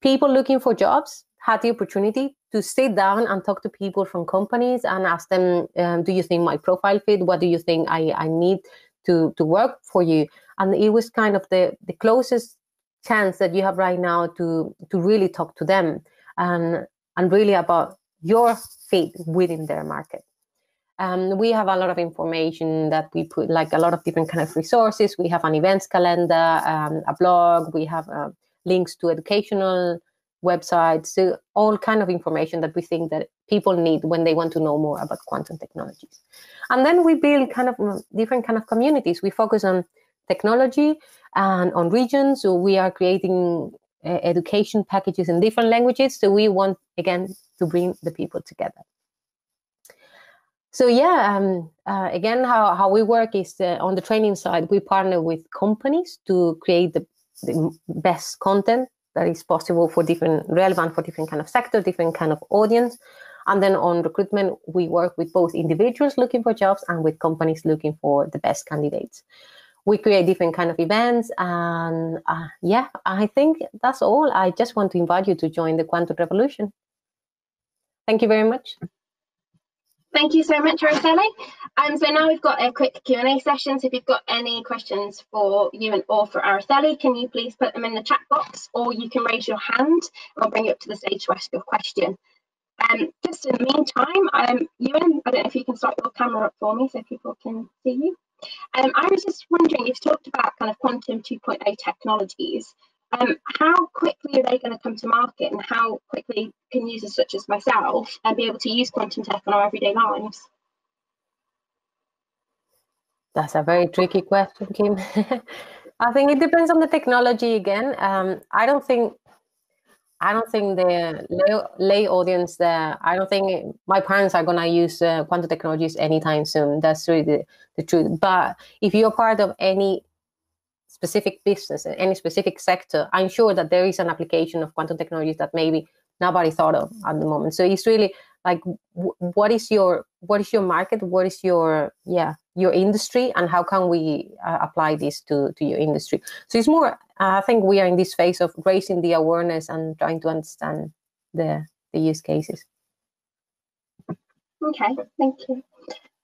people looking for jobs had the opportunity to sit down and talk to people from companies and ask them um, do you think my profile fit? What do you think i, I need to to work for you. And it was kind of the the closest chance that you have right now to to really talk to them and and really about your fit within their market. Um, we have a lot of information that we put like a lot of different kind of resources. We have an events calendar um, a blog. We have uh, links to educational websites so all kind of information that we think that people need when they want to know more about quantum technologies. And then we build kind of mm, different kind of communities. We focus on technology and on regions. So we are creating uh, education packages in different languages. So we want again to bring the people together. So yeah um, uh, again how, how we work is uh, on the training side we partner with companies to create the, the best content that is possible for different relevant for different kind of sector different kind of audience. And then on recruitment we work with both individuals looking for jobs and with companies looking for the best candidates. We create different kind of events and uh, yeah i think that's all. I just want to invite you to join the quantum revolution. Thank you very much Thank you so much, Araceli. Um, so now we've got a quick Q&A session. So if you've got any questions for you and or for Araceli, can you please put them in the chat box or you can raise your hand and I'll bring you up to the stage to ask your question. Um, just in the meantime, um, Ewan, I don't know if you can start your camera up for me so people can see you. Um, I was just wondering, you've talked about kind of quantum 2.0 technologies. Um, how quickly are they going to come to market and how quickly can users such as myself uh, be able to use quantum tech on our everyday lives? That's a very tricky question, Kim. I think it depends on the technology again. Um, I don't think I don't think the lay, lay audience there, I don't think my parents are going to use uh, quantum technologies anytime soon. That's really the, the truth. But if you're part of any specific business, any specific sector, I'm sure that there is an application of quantum technologies that maybe nobody thought of at the moment. So it's really like, what is your what is your market? What is your yeah your industry, and how can we uh, apply this to to your industry? So it's more. I think we are in this phase of raising the awareness and trying to understand the the use cases. Okay, thank you.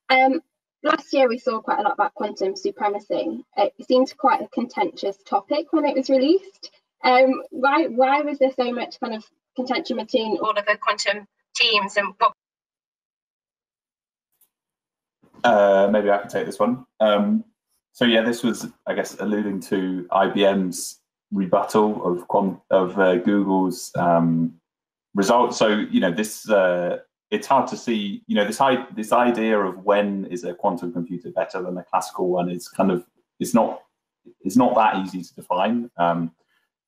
Um, last year we saw quite a lot about quantum supremacy. It seemed quite a contentious topic when it was released. Um, why why was there so much kind of contention between all of the quantum teams and what? Uh, maybe I can take this one. Um, so yeah, this was, I guess, alluding to IBM's rebuttal of of uh, Google's um, results. So you know, this uh, it's hard to see. You know, this this idea of when is a quantum computer better than a classical one is kind of it's not it's not that easy to define. Um,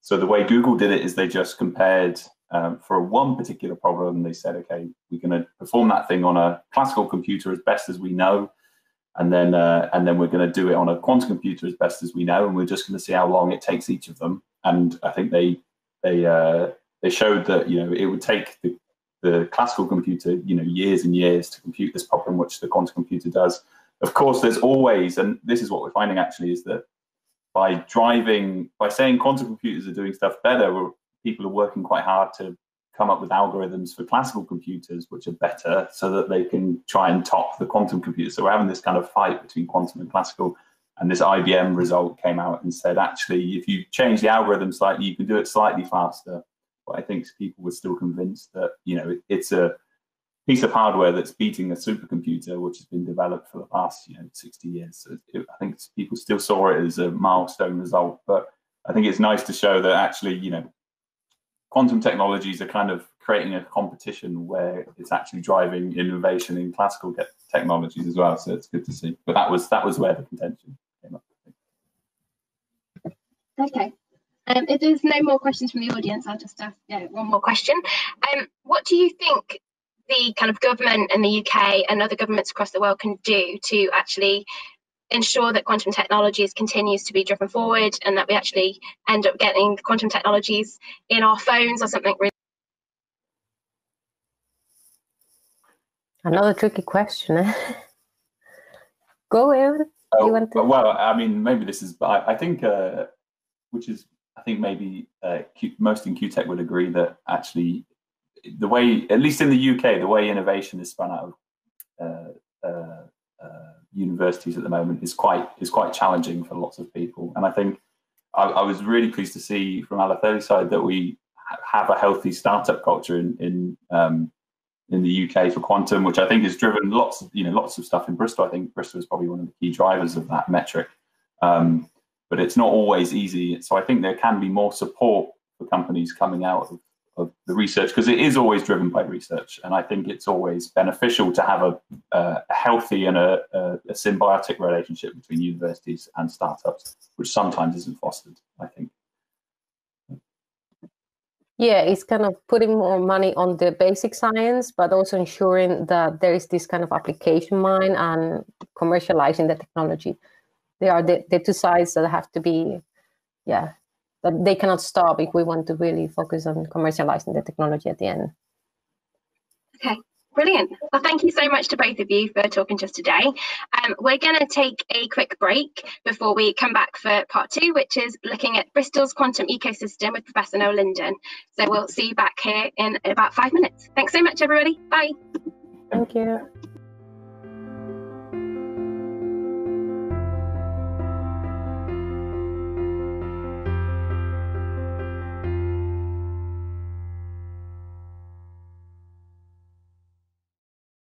so the way Google did it is they just compared um, for one particular problem, they said, okay, we're going to perform that thing on a classical computer as best as we know, and then uh, and then we're going to do it on a quantum computer as best as we know, and we're just going to see how long it takes each of them. And I think they they uh, they showed that you know it would take the, the classical computer you know years and years to compute this problem, which the quantum computer does. Of course, there's always, and this is what we're finding actually, is that by driving by saying quantum computers are doing stuff better, people are working quite hard to come up with algorithms for classical computers which are better so that they can try and top the quantum computer. So we're having this kind of fight between quantum and classical. And this IBM result came out and said, actually, if you change the algorithm slightly, you can do it slightly faster. But I think people were still convinced that, you know, it's a piece of hardware that's beating a supercomputer, which has been developed for the past, you know, 60 years. So it, I think people still saw it as a milestone result. But I think it's nice to show that actually, you know, quantum technologies are kind of creating a competition where it's actually driving innovation in classical technologies as well. So it's good to see. But that was that was where the contention came up. Okay. Um, if there's no more questions from the audience, I'll just ask yeah, one more question. Um, what do you think the kind of government in the UK and other governments across the world can do to actually ensure that quantum technologies continues to be driven forward and that we actually end up getting quantum technologies in our phones or something really Another tricky question. Eh? Go ahead. Oh, to... Well, I mean, maybe this is, I, I think, uh, which is, I think maybe uh, Q, most in QTEC would agree that actually the way, at least in the UK, the way innovation is spun out of uh, uh uh, universities at the moment is quite is quite challenging for lots of people. And I think I, I was really pleased to see from Araceli's side that we have a healthy startup culture in in um, in the UK for quantum, which I think has driven lots of you know lots of stuff in Bristol. I think Bristol is probably one of the key drivers of that metric. Um, but it's not always easy. So I think there can be more support for companies coming out of of the research because it is always driven by research. And i think it's always beneficial to have a, a healthy and a, a, a, symbiotic relationship between universities and startups which sometimes isn't fostered i think. Yeah it's kind of putting more money on the basic science but also ensuring that there is this kind of application mind and commercializing the technology they are the, the two sides that have to be yeah but they cannot stop if we want to really focus on commercializing the technology at the end. Okay, brilliant. Well, thank you so much to both of you for talking to us today. Um, we're going to take a quick break before we come back for part two, which is looking at Bristol's quantum ecosystem with Professor Noel Linden. So we'll see you back here in about five minutes. Thanks so much, everybody. Bye. Thank you.